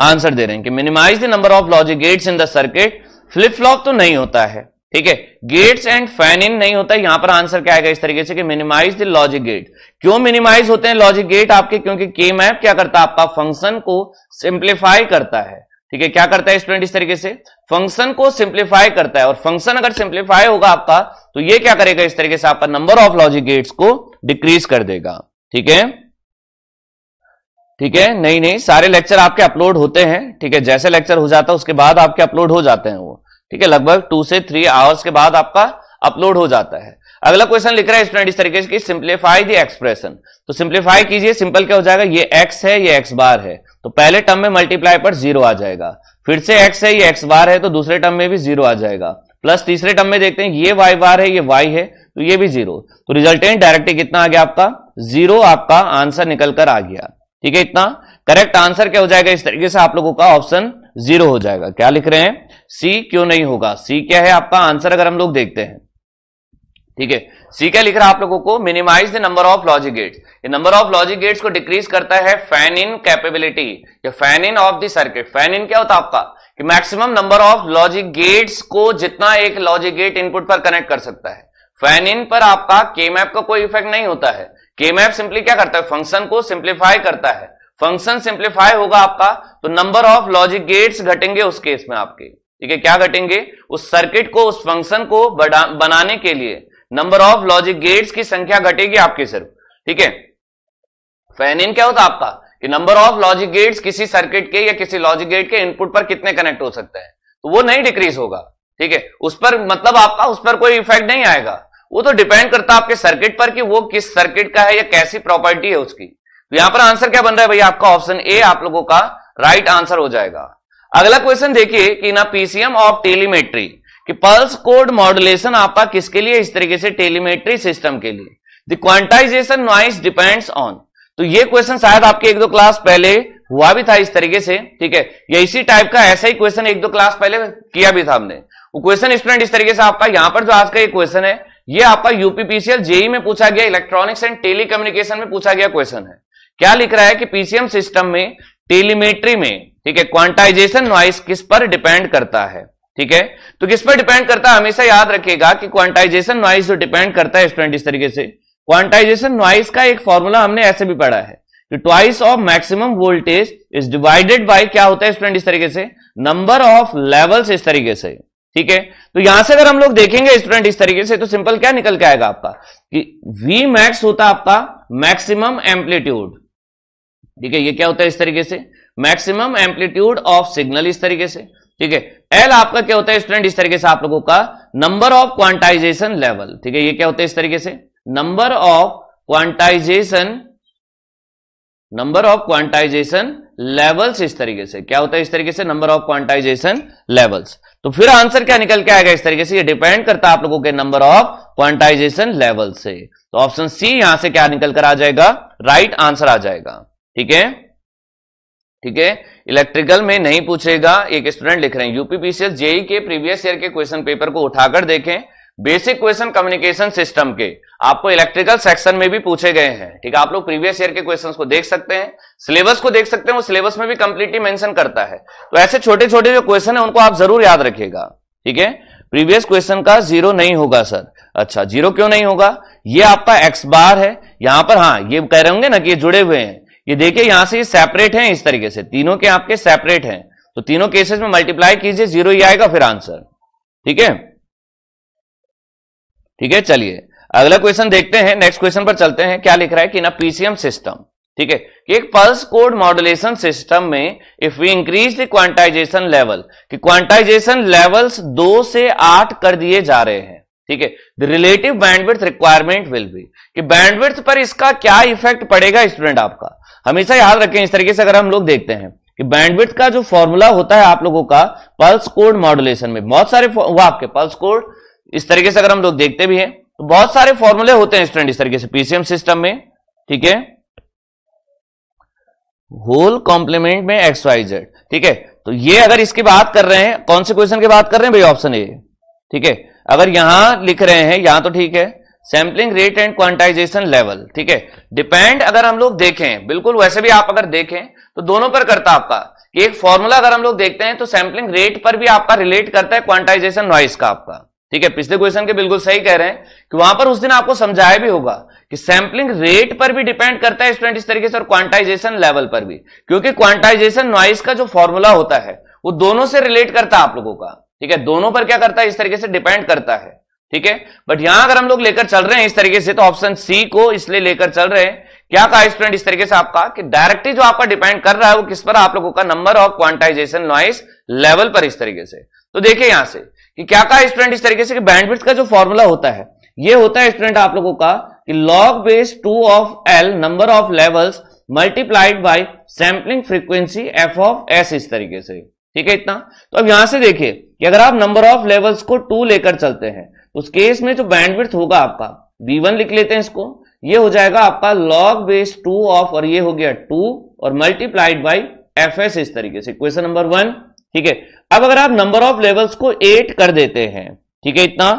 आंसर दे रहे हैं कि minimise the number of logic gates in the circuit flip flop तो नहीं होता है, ठीक है गेट्स एंड फ़ैन इन नहीं होता यहाँ पर आंसर क्या आएगा इस तरीके से कि मिनिमाइज द लॉजिक गेट क्यों मिनिमाइज होते हैं लॉजिक गेट आपके? क्योंकि के मैप क्या करता है? आपका फ़ंक्शन को सिंप्लीफाई करता है। ठीक है, क्या करता है स्टूडेंट इस तरीके से? फ़ंक्शन को सिंप्लीफाई करता है। और फ़ंक्शन अगर सिंप्लीफाई होगा आपका तो ये क्या करेगा? इस तरीके से आपका नंबर ऑफ़ लॉजिक गेट्स को डिक्रीज कर देगा। ठीक है? ठीक है? नहीं नहीं, सारे लेक्चर आपके अपलोड होते हैं। ठीक है, जैसे लेक्चर हो जाता है, उसके बाद आपके अपलोड हो जाते हैं वो। ठीक है, लगभग टू से थ्री आवर्स के बाद आपका अपलोड हो जाता है। अगला क्वेश्चन लिख रहा है स्टूडेंट इस तरीके से सिंप्लीफाई द एक्सप्रेशन तो सिंप्लीफाई कीजिए सिंपल क्या हो जाएगा? ये एक्स है, ये एक्स बार है। तो पहले टर्म में मल्टीप्लाई पर ज़ीरो आ जाएगा। फिर से एक्स है, ये एक्स बार है तो दूसरे टर्म में भी ज़ीरो आ जाएगा। प्लस तीसरे टर्म में देखते हैं ये वाई बार है, ये वाई है तो ये भी ज़ीरो तो रिजल्टेंट डायरेक्टली कितना आ गया आपका? ज़ीरो आपका आंसर निकल कर आ गया। ठीक है, इतना? करेक्ट आंसर क्या हो जाएगा? इस तरीके से आप लोगों का ऑप्शन ज़ीरो हो जाएगा। क्या लिख रहे हैं? सी क्यों नहीं होगा? सी क्या है आपका? आंसर अगर हम लोग देखते हैं। ठीक है? सी क्या लिख रहा है आप लोगों को minimise the number of logic gates ये नंबर ऑफ़ लॉजिक गेट्स को डिक्रीज करता है फ़ैन इन कैपेबिलिटी या fan in of the circuit fan in क्या होता है आपका? कि maximum number of logic gates को जितना एक लॉजिक गेट इनपुट पर कनेक्ट कर सकता है। फ़ैन इन पर आपका के मैप का कोई इफ़ेक्ट नहीं होता है। के मैप सिंपली क्या करता है? फ़ंक्शन को सिंप्लीफाई करता है। फ़ंक्शन सिंप्लीफाई होगा आपका तो नंबर ऑफ़ लॉजिक गेट्स घटेंगे उस केस में आपके। ठीक है? क्या घटेंगे? उस सर्किट को, उस फ़ंक्शन को बनाने के लिए। नंबर ऑफ़ लॉजिक गेट्स की संख्या घटेगी आपकी सिर्फ़ ठीक है? फ़ैन इन क्या होता आपका? कि नंबर ऑफ़ लॉजिक गेट्स किसी सर्किट के या किसी लॉजिक गेट के इनपुट पर कितने कनेक्ट हो सकते हैं? तो वो नहीं डिक्रीज होगा, ठीक है? उस पर मतलब आपका उस पर कोई इफ़ेक्ट नहीं आएगा। वो तो डिपेंड करता है आपके सर्किट पर कि वो किस सर्किट का है या कैसी प्रॉपर्टी है उसकी। तो यहाँ पर आंसर क्या बन रहा है भैया आपका? ऑप्शन ए आप लोगों का राइट right आंसर हो जाएगा। अगला क्वेश्चन देखिए कि ना पीसीएम ऑफ़ टेलीमेट्री कि पल्स कोड मॉड्यूलेशन आपका किसके लिए? इस तरीके से टेलीमेट्री सिस्टम के लिए। The quantisation noise depends on तो ये क्वेश्चन शायद आपके एक दो क्लास पहले हुआ भी था इस तरीके से, ठीक है? या इसी टाइप का ऐसा ही क्वेश्चन एक दो क्लास पहले किया भी था हमने। वो क्वेश्चन स्टूडेंट इस तरीके से आपका यहाँ पर जो आज का ये क्वेश्चन है, ये आपका यूपीपीसीएल जेई में पूछा गया इलेक्ट्रॉनिक्स एंड टेलीकम्युनिकेशन में पूछा गया क्वेश्चन है। क्या लिख रहा है कि पीसीएम सिस्टम में टेलीमेट्री में, ठीक है क्वांटाइजेशन नॉइस किस पर डिपेंड करता है? ठीक है? तो किस पर डिपेंड करता है? हमेशा याद रखिएगा कि क्वांटाइजेशन नॉइस डिपेंड करता है स्टूडेंट इस तरीके से। क्वांटाइजेशन नॉइस का एक फॉर्मूला हमने ऐसे भी पढ़ा है कि twice of maximum voltage is divided by क्या होता है स्टूडेंट इस तरीके से? नंबर ऑफ़ लेवल्स इस तरीके से। ठीक है? तो यहाँ से अगर हम लोग देखेंगे स्टूडेंट इस तरीके से तो सिंपल क्या निकल के आएगा आपका? कि वी मैक्स होता आपका मैक्सिमम एम्पलीट्यूड ठीक है? ये क्या होता है इस तरीके से? मैक्सिमम एम्पलीट्यूड ऑफ़ सिग्नल इस तरीके से। ठीक है? एल आपका क्या होता है स्टूडेंट इस तरीके से आप लोगों का नंबर ऑफ़ क्वांटाइजेशन लेवल ठीक है? ये क्या होता है इस तरीके से? Number of quantisation number of quantisation levels इस तरीके से। क्या होता है इस तरीके से? नंबर ऑफ़ क्वांटाइजेशन लेवल्स तो फिर आंसर क्या निकल के आएगा इस तरीके से? ये डिपेंड करता है आप लोगों के नंबर ऑफ़ क्वांटाइजेशन लेवल से। तो ऑप्शन सी यहाँ से क्या निकल कर आ जाएगा? राइट right आंसर आ जाएगा। ठीक है? ठीक है? इलेक्ट्रिकल में नहीं पूछेगा। एक स्टूडेंट लिख रहे हैं यूपीपीसीएल जेई के प्रीवियस ईयर के क्वेश्चन पेपर को उठाकर देखें। बेसिक क्वेश्चन कम्युनिकेशन सिस्टम के। आपको इलेक्ट्रिकल सेक्शन में भी पूछे गए हैं। ठीक है? आप लोग प्रीवियस ईयर के क्वेश्चंस को देख सकते हैं। सिलेबस को देख सकते हैं। वो सिलेबस में भी कंप्लीटली मेंशन करता है। तो ऐसे छोटे छोटे जो क्वेश्चन है, उनको आप ज़रूर याद रखिएगा। ठीक है? प्रीवियस क्वेश्चन का ज़ीरो नहीं होगा सर अच्छा ज़ीरो क्यों नहीं होगा? ये आपका एक्स बार है। यहाँ पर हाँ ये कह रहे होंगे ना कि ये जुड़े हुए हैं। ये देखिए यहाँ से ये सेपरेट है इस तरीके से। तीनों के आपके सेपरेट हैं। तो तीनों केसेस में मल्टीप्लाई कीजिए ज़ीरो ही आएगा फिर आंसर ठीक है? ठीक है, चलिए। अगला क्वेश्चन देखते हैं। नेक्स्ट क्वेश्चन पर चलते हैं। क्या लिख रहा है कि ना पीसीएम सिस्टम ठीक है? कि एक पल्स कोड मॉड्यूलेशन सिस्टम में if we increase the quantisation level कि क्वांटाइजेशन लेवल्स दो से आठ कर दिए जा रहे हैं। ठीक है? The relative bandwidth requirement will be कि बैंडविड्थ पर इसका क्या इफ़ेक्ट पड़ेगा स्टूडेंट आपका? हमेशा याद रखें, इस तरीके से अगर हम लोग देखते हैं कि बैंडविड्थ का जो फॉर्मूला होता है आप लोगों का पल्स कोड मॉड्यूलेशन में, बहुत सारे वो आपके पल्स कोड इस तरीके से अगर हम लोग देखते भी हैं तो बहुत सारे फॉर्मूले होते हैं स्टूडेंट इस तरीके से पीसीएम सिस्टम में, ठीक है? होल कॉम्प्लीमेंट में एक्स वाई जेड ठीक है? तो ये अगर इसकी बात कर रहे हैं, कौन से क्वेश्चन की बात कर रहे हैं? भाई ऑप्शन ए ठीक है? अगर यहाँ लिख रहे हैं, यहाँ तो ठीक है sampling rate and quantisation level, ठीक है? डिपेंड अगर हम लोग देखें, बिल्कुल वैसे भी आप अगर देखें तो दोनों पर करता आपका। एक फॉर्मूला अगर हम लोग देखते हैं तो सैंपलिंग रेट पर भी आपका रिलेट करता है क्वांटाइजेशन नॉइस का आपका। ठीक है? पिछले क्वेश्चन के बिल्कुल सही कह रहे हैं कि वहाँ पर उस दिन आपको समझाया भी होगा कि सैंपलिंग रेट पर भी डिपेंड करता है स्टूडेंट इस तरीके से और क्वांटाइजेशन लेवल पर भी। क्योंकि क्वांटाइजेशन नॉइस का जो फॉर्मूला होता है, वो दोनों से रिलेट करता है आप लोगों का। ठीक है? दोनों पर क्या करता है? इस तरीके से डिपेंड करता है। ठीक है? बट यहाँ अगर हम लोग लेकर चल रहे हैं इस तरीके से तो ऑप्शन सी को इसलिए लेकर चल रहे हैं। क्या कहा स्टूडेंट इस तरीके से आपका? कि डायरेक्टली जो आपका डिपेंड कर रहा है, वो किस पर? आप लोगों का number of quantisation noise level पर इस तरीके से। तो देखिए यहाँ से, कि क्या कहा स्टूडेंट इस तरीके से कि बैंडविड्थ का जो फॉर्मूला होता है, ये होता है स्टूडेंट आप लोगों का कि log base two of L number of levels multiplied by sampling frequency f of s इस तरीके से। ठीक है इतना? तो अब यहाँ से देखिए कि अगर आप नंबर ऑफ़ लेवल्स को टू लेकर चलते हैं उस केस में जो बैंडविड्थ होगा आपका V1 लिख लेते हैं इसको, ये हो जाएगा आपका लॉग बेस टू ऑफ़ और ये हो गया टू और मल्टीप्लाइड बाई एफ़ एस इस तरीके से क्वेश्चन नंबर वन ठीक है? अब अगर आप नंबर ऑफ़ लेवल्स को एट कर देते हैं, ठीक है इतना?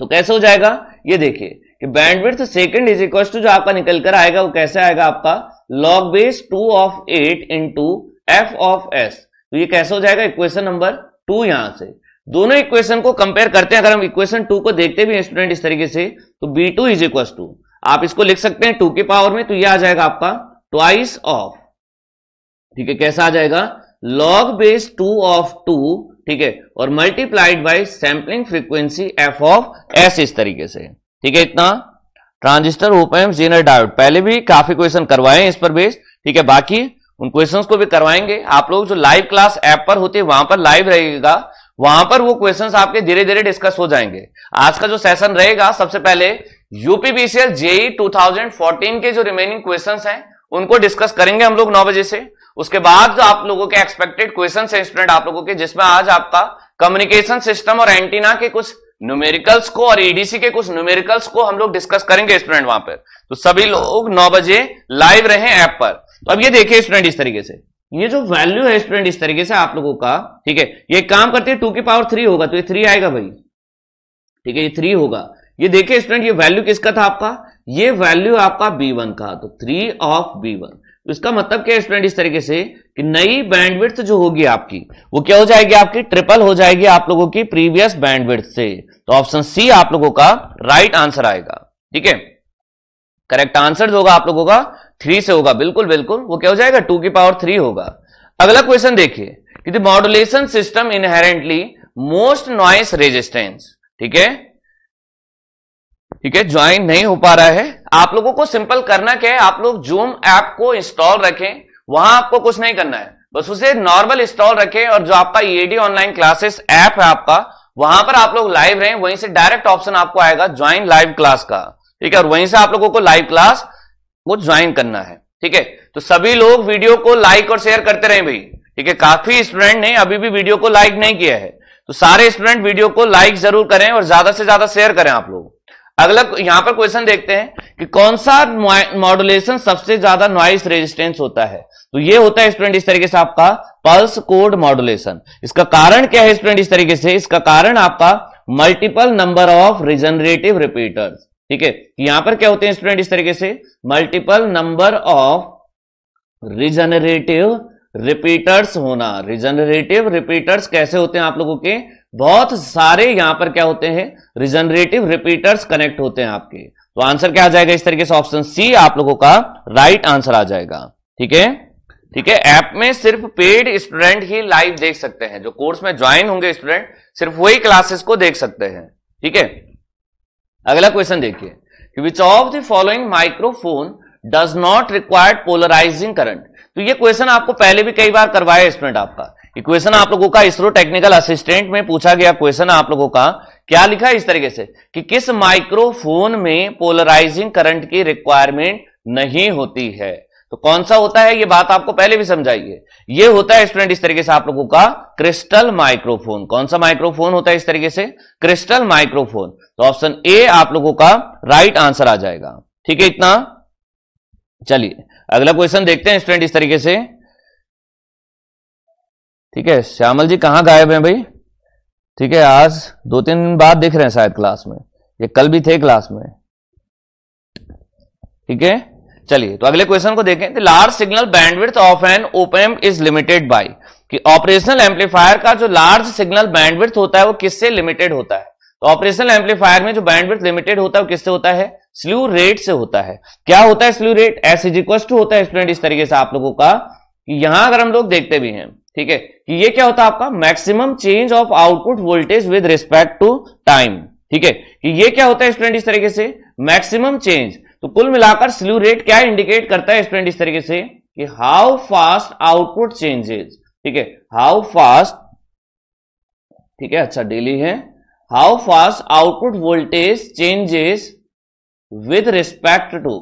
तो कैसे हो जाएगा? ये देखिए, कि bandwidth second is equal to जो आपका निकल कर आएगा, वो कैसे आएगा आपका? Log base two of eight into F of S तो ये कैसे हो जाएगा? इक्वेशन नंबर टू यहाँ से। दोनों इक्वेशन को कंपेयर करते हैं। अगर हम इक्वेशन टू को देखते भी हैं स्टूडेंट इस तरीके से तो B two is equal to आप इसको लिख सकते हैं टू के पावर में तो ये आ जाएगा आपका ट्वाइस ऑफ़ ठीक है, कैसा आ जाएगा? Log base two of two ठीक है, और multiplied by sampling frequency F of S इस तरीके से। ठीक है, इतना? ट्रांजिस्टर ओपन जेनर डायोड पहले भी काफ़ी क्वेश्चन करवाए इस पर बेस ठीक है, बाकी उन क्वेश्चंस को भी करवाएँगे। आप लोग जो लाइव क्लास ऐप पर होते हैं, वहाँ पर लाइव रहेगा। वहाँ पर वो क्वेश्चंस आपके धीरे धीरे डिस्कस हो जाएँगे। आज का जो सेशन रहेगा, सबसे पहले यूपीबीसीएल जेई 2014 के जो रिमेनिंग क्वेश्चंस हैं, उनको डिस्कस करेंगे हम लोग नौ बजे से। उसके बाद जो आप लोगों के एक्सपेक्टेड क्वेश्चन है स्टूडेंट आप लोगों के, जिसमें आज आपका कम्युनिकेशन सिस्टम और एंटीना के कुछ न्यूमेरिकल्स को और ईडीसी के कुछ न्यूमेरिकल्स को हम लोग डिस्कस करेंगे स्टूडेंट वहाँ पर। तो सभी लोग नौ बजे लाइव रहे ऐप पर। तो अब ये देखिए स्टूडेंट इस तरीके से। ये जो वैल्यू है स्टूडेंट इस तरीके से आप लोगों का, ठीक है, ये काम करते हैं टू की पावर थ्री होगा तो ये थ्री आएगा भाई, ठीक है, ये थ्री होगा। ये देखिए स्टूडेंट ये वैल्यू किसका था आपका? ये वैल्यू आपका बी वन का तो थ्री ऑफ़ बी वन इसका मतलब क्या है स्टूडेंट इस तरीके से कि नई बैंडविड्थ जो होगी आपकी, वो क्या हो जाएगी आपकी? ट्रिपल हो जाएगी आप लोगों की प्रीवियस बैंडविड्थ से। तो ऑप्शन सी आप लोगों का राइट आंसर आएगा, ठीक है? करेक्ट आंसर होगा आप लोगों का? थ्री से होगा। बिल्कुल बिल्कुल। वो क्या हो जाएगा? टू की पावर थ्री होगा। अगला क्वेश्चन देखिए कि the modulation system inherently most noise resistance ठीक है? ठीक है? ज्वाइन नहीं हो पा रहा है। आप लोगों को सिंपल करना क्या है? आप लोग जूम ऐप को इंस्टॉल रखें। वहाँ आपको कुछ नहीं करना है। बस उसे नॉर्मल इंस्टॉल रखें और जो आपका ईएडी ऑनलाइन क्लासेस ऐप है आपका, वहाँ पर आप लोग लाइव रहें। वहीं से डायरेक्ट ऑप्शन आपको आएगा। ज्वाइन लाइव क्लास का। ठीक है? और वहीं से आप लोगों को लाइव क्लास वो ज्वाइन करना है, ठीक है? तो सभी लोग वीडियो को लाइक और शेयर करते रहे भाई, ठीक है? काफ़ी स्टूडेंट ने अभी भी वीडियो को लाइक नहीं किया है। तो सारे स्टूडेंट वीडियो को लाइक ज़रूर करें और ज़्यादा से ज़्यादा शेयर करें आप लोग। अगला यहाँ पर क्वेश्चन देखते हैं कि कौन सा मॉडुलेशन सबसे ज़्यादा नॉइस रेजिस्टेंस होता है? तो ये होता है स्टूडेंट इस तरीके से आपका पल्स कोड मॉडुलेशन इसका कारण क्या है स्टूडेंट इस तरीके से? इसका कारण आपका multiple number of regenerative repeaters ठीक है? यहाँ पर क्या होते हैं स्टूडेंट इस तरीके से? Multiple number of regenerative repeaters होना। रिजनरेटिव रिपीटर्स कैसे होते हैं आप लोगों के? बहुत सारे यहाँ पर क्या होते हैं? रिजनरेटिव रिपीटर्स कनेक्ट होते हैं आपके। तो आंसर क्या आ जाएगा इस तरीके से? ऑप्शन सी आप लोगों का राइट आंसर आ जाएगा। ठीक है? ठीक है? ऐप में सिर्फ़ पेड स्टूडेंट ही लाइव देख सकते हैं। जो कोर्स में ज्वाइन होंगे स्टूडेंट सिर्फ़ वही क्लासेस को देख सकते हैं। ठीक है? अगला क्वेश्चन देखिए which of the following microphone does not required polarizing current तो ये क्वेश्चन आपको पहले भी कई बार करवाया है स्टूडेंट आपका। क्वेश्चन आप लोगों का इसरो टेक्निकल असिस्टेंट में पूछा गया क्वेश्चन आप लोगों का। क्या लिखा है इस तरीके से? कि किस माइक्रोफोन में पोलराइजिंग करंट की रिक्वायरमेंट नहीं होती है? तो कौन सा होता है? ये बात आपको पहले भी समझाइए। ये होता है स्टूडेंट इस तरीके से आप लोगों का क्रिस्टल माइक्रोफोन कौन सा माइक्रोफोन होता है इस तरीके से? क्रिस्टल माइक्रोफोन तो ऑप्शन ए आप लोगों का राइट आंसर आ जाएगा। ठीक है, इतना? चलिए, अगला क्वेश्चन देखते हैं स्टूडेंट इस तरीके से। ठीक है, श्यामल जी कहाँ गायब हैं भाई? ठीक है, आज दो तीन दिन बाद दिख रहे हैं शायद क्लास में। ये कल भी थे क्लास में। ठीक है? चलिए तो अगले क्वेश्चन को देखें। The large signal bandwidth of an open is limited by कि ऑपरेशनल एम्पलीफायर का जो लार्ज सिग्नल बैंडविड्थ होता है, वो किससे लिमिटेड होता है? तो ऑपरेशनल एम्पलीफायर में जो बैंडविड्थ लिमिटेड होता है, वो किससे होता है? स्ल्यू रेट से होता है। क्या होता है slew rate S is equal to होता है स्टूडेंट इस तरीके से आप लोगों कि। यहाँ अगर हम लोग देखते भी हैं, ठीक है, कि ये क्या होता है आपका? Maximum change of output voltage with respect to time ठीक है, कि ये क्या होता है स्टूडेंट इस तरीके से? मैक्सिमम चेंज तो कुल मिलाकर स्ल्यू रेट क्या इंडिकेट करता है स्टूडेंट इस तरीके से? कि हाउ फास्ट आउटपुट चेंजेस ठीक है? हाउ फास्ट ठीक है? अच्छा डेली है। How fast output voltage changes with respect to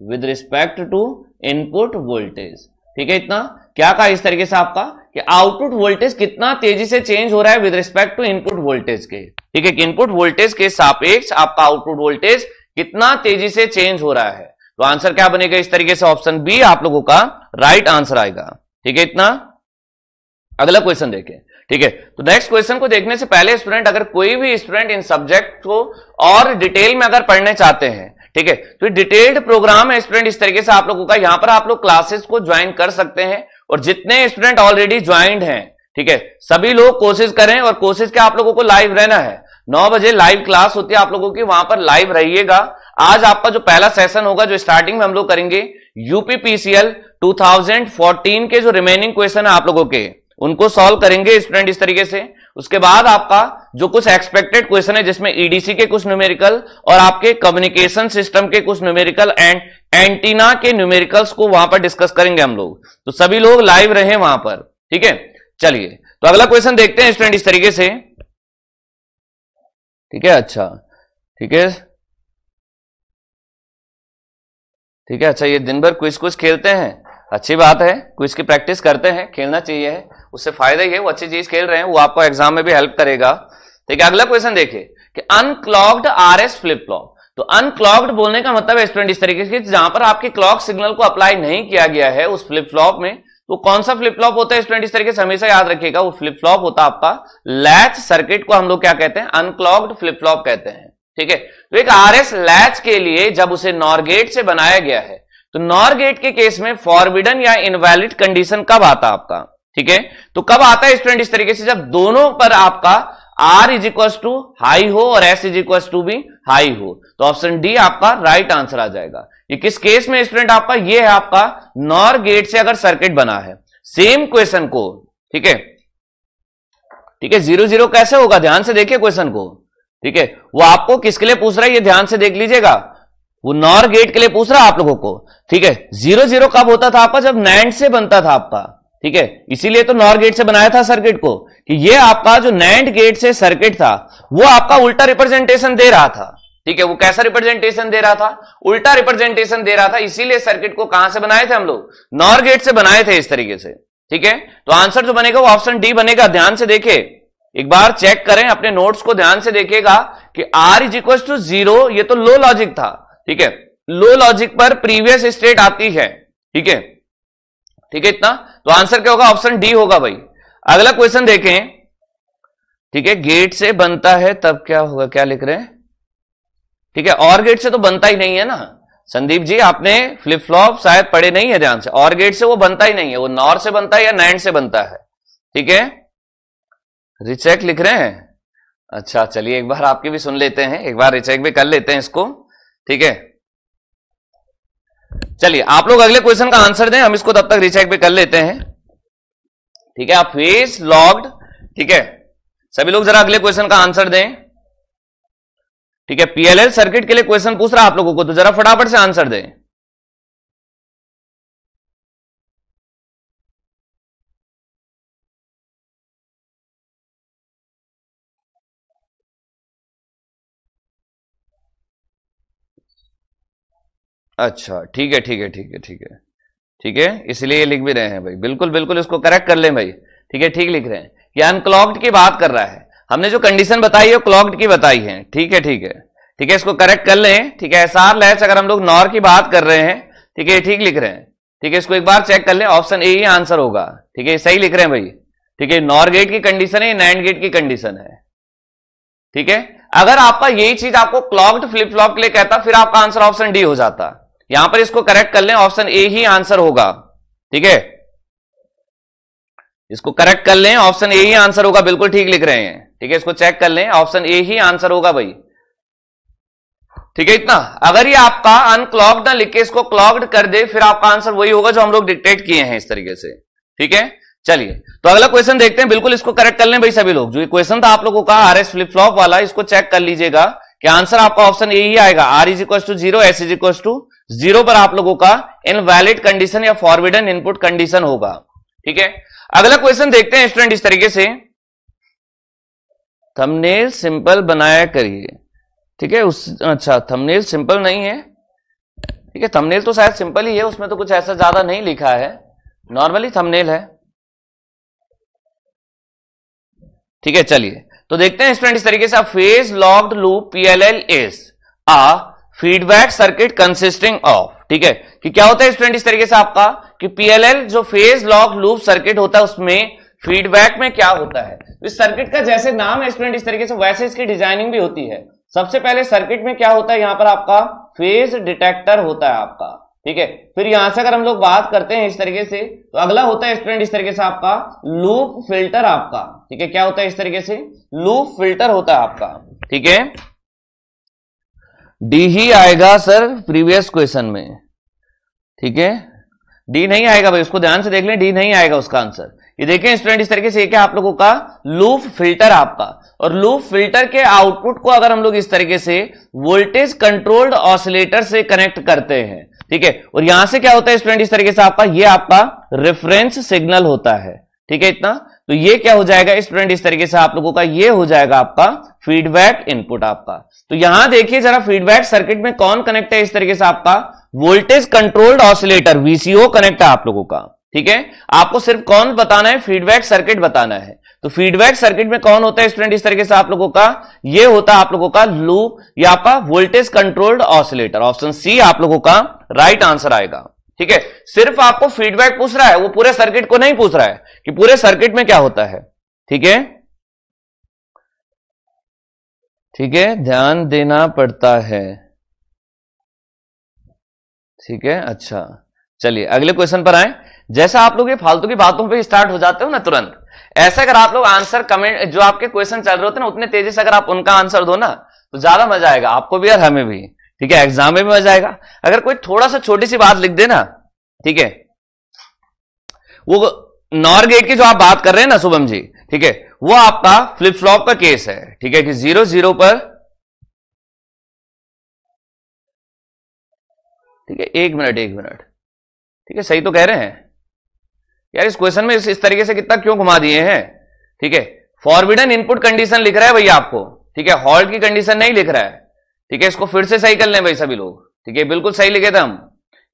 with respect to input voltage ठीक है इतना? क्या कहा इस तरीके से आपका? कि आउटपुट वोल्टेज कितना तेज़ी से चेंज हो रहा है with respect to input voltage के। ठीक है? कि इनपुट वोल्टेज के सापेक्ष आपका आउटपुट वोल्टेज कितना तेज़ी से चेंज हो रहा है? तो आंसर क्या बनेगा? इस तरीके से ऑप्शन बी आप लोगों का राइट आंसर आएगा। ठीक है इतना? अगला क्वेश्चन देखें। ठीक है तो नेक्स्ट क्वेश्चन को देखने से पहले स्टूडेंट अगर कोई भी स्टूडेंट इन सब्जेक्ट को और डिटेल में अगर पढ़ने चाहते हैं, ठीक है तो डिटेल्ड प्रोग्राम है स्टूडेंट इस तरीके से आप लोगों का यहाँ पर आप लोग क्लासेस को ज्वाइन कर सकते हैं और जितने स्टूडेंट ऑलरेडी ज्वाइंट हैं, ठीक है, सभी लोग कोशिश करें और कोशिश क्या आप लोगों को लाइव रहना है? नौ बजे लाइव क्लास होती है आप लोगों की, वहाँ पर लाइव रहिएगा। आज आपका जो पहला सेशन होगा, जो स्टार्टिंग में हम लोग करेंगे यूपीपीसीएल 2014 के जो रिमेनिंग क्वेश्चन है आप लोगों के, उनको सॉल्व करेंगे स्टूडेंट इस तरीके से। उसके बाद आपका जो कुछ एक्सपेक्टेड क्वेश्चन है, जिसमें ईडीसी के कुछ न्यूमेरिकल और आपके कम्युनिकेशन सिस्टम के कुछ न्यूमेरिकल एंड एंटीना के न्यूमेरिकल्स को वहाँ पर डिस्कस करेंगे हम लोग। तो सभी लोग लाइव रहे वहाँ पर, ठीक है? चलिए तो अगला क्वेश्चन देखते हैं स्टूडेंट इस तरीके से। ठीक है? अच्छा। ठीक है? ठीक है? अच्छा ये दिन भर क्विज कुछ खेलते हैं। अच्छी बात है। क्विज की प्रैक्टिस करते हैं। खेलना चाहिए। है उससे फ़ायदा ही है, वो अच्छी चीज़ खेल रहे हैं। वो आपको एग्ज़ाम में भी हेल्प करेगा। ठीक है? अगला क्वेश्चन देखिए कि unclocked R S flip flop तो अनक्लॉक्ड बोलने का मतलब है स्टूडेंट इस तरीके से जहाँ पर आपके क्लॉक सिग्नल को अप्लाई नहीं किया गया है उस फ्लिप फ्लॉप में तो कौन सा फ्लिप फ्लॉप होता है स्टूडेंट इस तरीके से हमेशा याद रखिएगा, वो फ्लिप फ्लॉप होता है आपका लैच सर्किट को हम लोग क्या कहते हैं? अनक्लॉक्ड फ्लिप फ्लॉप कहते हैं, ठीक है? तो एक आरएस लैच के लिए जब उसे नॉर गेट से बनाया गया है तो नॉर गेट के केस में फॉरबिडन या इनवैलिड कंडीशन कब आता आपका, ठीक है? तो कब आता है स्टूडेंट इस तरीके से? जब दोनों पर आपका R is equal to high हो और एस इज़ इक्वल टू भी हाई हो तो ऑप्शन डी आपका राइट आंसर आ जाएगा। ये किस केस में स्टूडेंट आपका ये है आपका, नॉर गेट से अगर सर्किट बना है, सेम क्वेश्चन को, ठीक है? ठीक है, ज़ीरो ज़ीरो कैसे होगा? ध्यान से देखिए क्वेश्चन को। ठीक है, वो आपको किसके लिए पूछ रहा है? ये ध्यान से देख लीजिएगा। वो नॉर गेट के लिए पूछ रहा है आप लोगों को। ठीक है, ज़ीरो ज़ीरो कब होता था आपका? जब नैंड से बनता था आपका। ठीक है, इसीलिए तो नॉर गेट से बनाया था सर्किट को, कि ये आपका जो नैंड गेट से सर्किट था, वो आपका उल्टा रिप्रेजेंटेशन दे रहा था। ठीक है, वो कैसा रिप्रेजेंटेशन दे रहा था? उल्टा रिप्रेजेंटेशन दे रहा था, इसीलिए सर्किट को कहाँ से बनाए थे हम लोग? नॉर गेट से बनाए थे इस तरीके से, ठीक है? तो आंसर जो बनेगा वो ऑप्शन डी बनेगा, ध्यान से देखे। एक बार चेक करें, अपने नोट्स को ध्यान से देखिएगा कि R is equal to zero ये तो लो लॉजिक था, ठीक है? लो लॉजिक पर प्रीवियस स्टेट आती है, ठीक है? ठीक है इतना? तो आंसर क्या होगा? ऑप्शन डी होगा भाई। अगला क्वेश्चन देखें। ठीक है गेट से बनता है, तब क्या होगा? क्या लिख रहे हैं? ठीक है, और गेट से तो बनता ही नहीं है ना। संदीप जी, आपने फ्लिप फ्लॉप शायद पढ़े नहीं है ध्यान से। और गेट से वो बनता ही नहीं है। वो नॉर से बनता है या नैंड से बनता है। ठीक है? रिचेक लिख रहे हैं? अच्छा चलिए एक बार आपकी भी सुन लेते हैं। एक बार रिचेक भी कर लेते हैं इसको। ठीक है? चलिए, आप लोग अगले क्वेश्चन का आंसर दें। हम इसको तब तक रिचेक भी कर लेते हैं। ठीक है, आप फेस लॉग्ड ठीक है? सभी लोग जरा अगले क्वेश्चन का आंसर दें। ठीक है पीएलएल सर्किट के लिए क्वेश्चन पूछ रहा आप लोगों को तो जरा फटाफट से आंसर दें। अच्छा ठीक है ठीक है ठीक है ठीक है। ठीक है, इसलिए लिख भी रहे हैं भाई। बिल्कुल बिल्कुल इसको करेक्ट कर ले भाई। ठीक है, ठीक लिख रहे हैं। ये अनक्लॉक्ड की बात कर रहा है। हमने जो कंडीशन बताई है क्लॉक्ड की बताई है। ठीक है ठीक है। ठीक है, इसको करेक्ट कर लें। ठीक है एस आर लैच अगर हम लोग नॉर की बात कर रहे हैं, ठीक है ठीक लिख रहे हैं। ठीक है, इसको एक बार चेक कर लें ऑप्शन ए ही आंसर होगा। ठीक है सही लिख रहे हैं भाई। ठीक है नॉर गेट की कंडीशन है नैंड गेट की कंडीशन है। ठीक है, अगर आपका यही चीज़ आपको क्लॉक्ड फ्लिप फ्लॉप के लिए कहता, फिर आपका आंसर ऑप्शन डी हो जाता। यहाँ पर इसको करेक्ट कर लें ऑप्शन ए ही आंसर होगा। ठीक है इसको करेक्ट कर लें ऑप्शन ए ही आंसर होगा, बिल्कुल ठीक लिख रहे हैं। ठीक है, इसको चेक कर लें ऑप्शन ए ही आंसर होगा भाई। ठीक है, इतना। अगर ये आपका अनक्लॉक्ड ना लिख के इसको क्लॉक्ड कर दे, फिर आपका आंसर वही होगा जो हम लोग डिक्टेट किए हैं इस तरीके से। ठीक है? चलिए तो अगला क्वेश्चन देखते हैं। बिल्कुल इसको करेक्ट कर लें भाई सभी लोग। जो क्वेश्चन था आप लोगों का आर एस फ्लिप फ्लॉप वाला, इसको चेक कर लीजिएगा कि आंसर आपका ऑप्शन ए ही आएगा। R is equal to zero S is equal to zero पर आप लोगों का इनवैलिड कंडीशन या फॉरविडन इनपुट कंडीशन होगा। ठीक है? अगला क्वेश्चन देखते हैं स्टूडेंट इस तरीके से। थंबनेल सिंपल बनाया करिए। ठीक है? उस अच्छा थंबनेल सिंपल नहीं है। ठीक है? थंबनेल तो शायद सिंपल ही है, उसमें तो कुछ ऐसा ज़्यादा नहीं लिखा है। नॉर्मली थंबनेल है। ठीक है? चलिए। तो देखते हैं स्टूडेंट इस तरीके से phase locked loop PLL is a feedback circuit consisting of ठीक है? कि क्या होता है स्टूडेंट इस तरीके से आपका? कि पीएलएल जो फ़ेज़ लॉक लूप सर्किट होता है उसमें फीडबैक में क्या होता है? इस सर्किट का जैसे नाम है स्टूडेंट इस तरीके से वैसे इसकी डिज़ाइनिंग भी होती है। सबसे पहले सर्किट में क्या होता है? यहाँ पर आपका फ़ेज़ डिटेक्टर होता है आपका। ठीक है? फिर यहाँ से अगर हम लोग बात करते हैं इस तरीके से तो अगला होता है स्टूडेंट इस तरीके से आपका लूप फ़िल्टर आपका। ठीक है? क्या होता है इस तरीके से? लूप फ़िल्टर होता है आपका। ठीक है? डी ही आएगा सर प्रीवियस क्वेश्चन में। ठीक है? डी नहीं आएगा भाई, उसको ध्यान से देख लें डी नहीं आएगा उसका आंसर ये देखें स्टूडेंट इस तरीके से ये क्या आप लोगों का लूप फ़िल्टर आपका. और लूप फ़िल्टर के आउटपुट को अगर हम लोग इस तरीके से वोल्टेज कंट्रोल्ड ऑसिलेटर से कनेक्ट करते हैं, ठीक है? और यहाँ से क्या होता है स्टूडेंट इस तरीके से आपका? ये आपका रेफरेंस सिग्नल होता है, ठीक है इतना? तो ये क्या हो जाएगा स्टूडेंट इस तरीके से आप लोगों का? ये हो जाएगा आपका फीडबैक इनपुट आपका. तो यहाँ देखिए जरा फीडबैक सर्किट में कौन कनेक्ट है इस तरीके से आपका? Voltage controlled oscillator VCO connect है आप लोगों का। ठीक है? आपको सिर्फ़ कौन बताना है? फीडबैक सर्किट बताना है। तो फीडबैक सर्किट में कौन होता है स्टूडेंट इस तरीके से आप लोगों का? ये होता है आप लोगों का लूप या आपका voltage controlled oscillator. Option C आप लोगों का राइट आंसर आएगा। ठीक है? सिर्फ़ आपको फीडबैक पूछ रहा है, वो पूरे सर्किट को नहीं पूछ रहा है कि पूरे सर्किट में क्या होता है। ठीक है? ठीक है? ध्यान देना पड़ता है। ठीक है? अच्छा। चलिए, अगले क्वेश्चन पर आए। जैसा आप लोग ये फालतू की बातों पे स्टार्ट हो जाते हो ना तुरंत, ऐसा अगर आप लोग आंसर कमेंट जो आपके क्वेश्चन चल रहे होते ना, उतने तेज़ी से अगर आप उनका आंसर दो ना तो ज़्यादा मज़ा आएगा। आपको भी और हमें भी। ठीक है? एग्ज़ाम में भी मज़ा आएगा। अगर कोई थोड़ा सा छोटी सी बात लिख दे ना, ठीक है? वो नॉर गेट की जो आप बात कर रहे हैं ना, शुभम जी, ठीक है? वो आपका फ्लिप फ्लॉप का केस है, ठीक है? कि ज़ीरो ज़ीरो पर ठीक है एक मिनट एक मिनट। ठीक है सही तो कह रहे हैं। यार इस क्वेश्चन में इस, इस तरीके से कितना क्यों घुमा दिए हैं? ठीक है फॉरबिडन इनपुट कंडीशन लिख रहा है भैया आपको। ठीक है हॉल्ट की कंडीशन नहीं लिख रहा है। ठीक है इसको फिर से सही कर लें भाई सभी लोग। ठीक है बिल्कुल सही लिखे थे हम।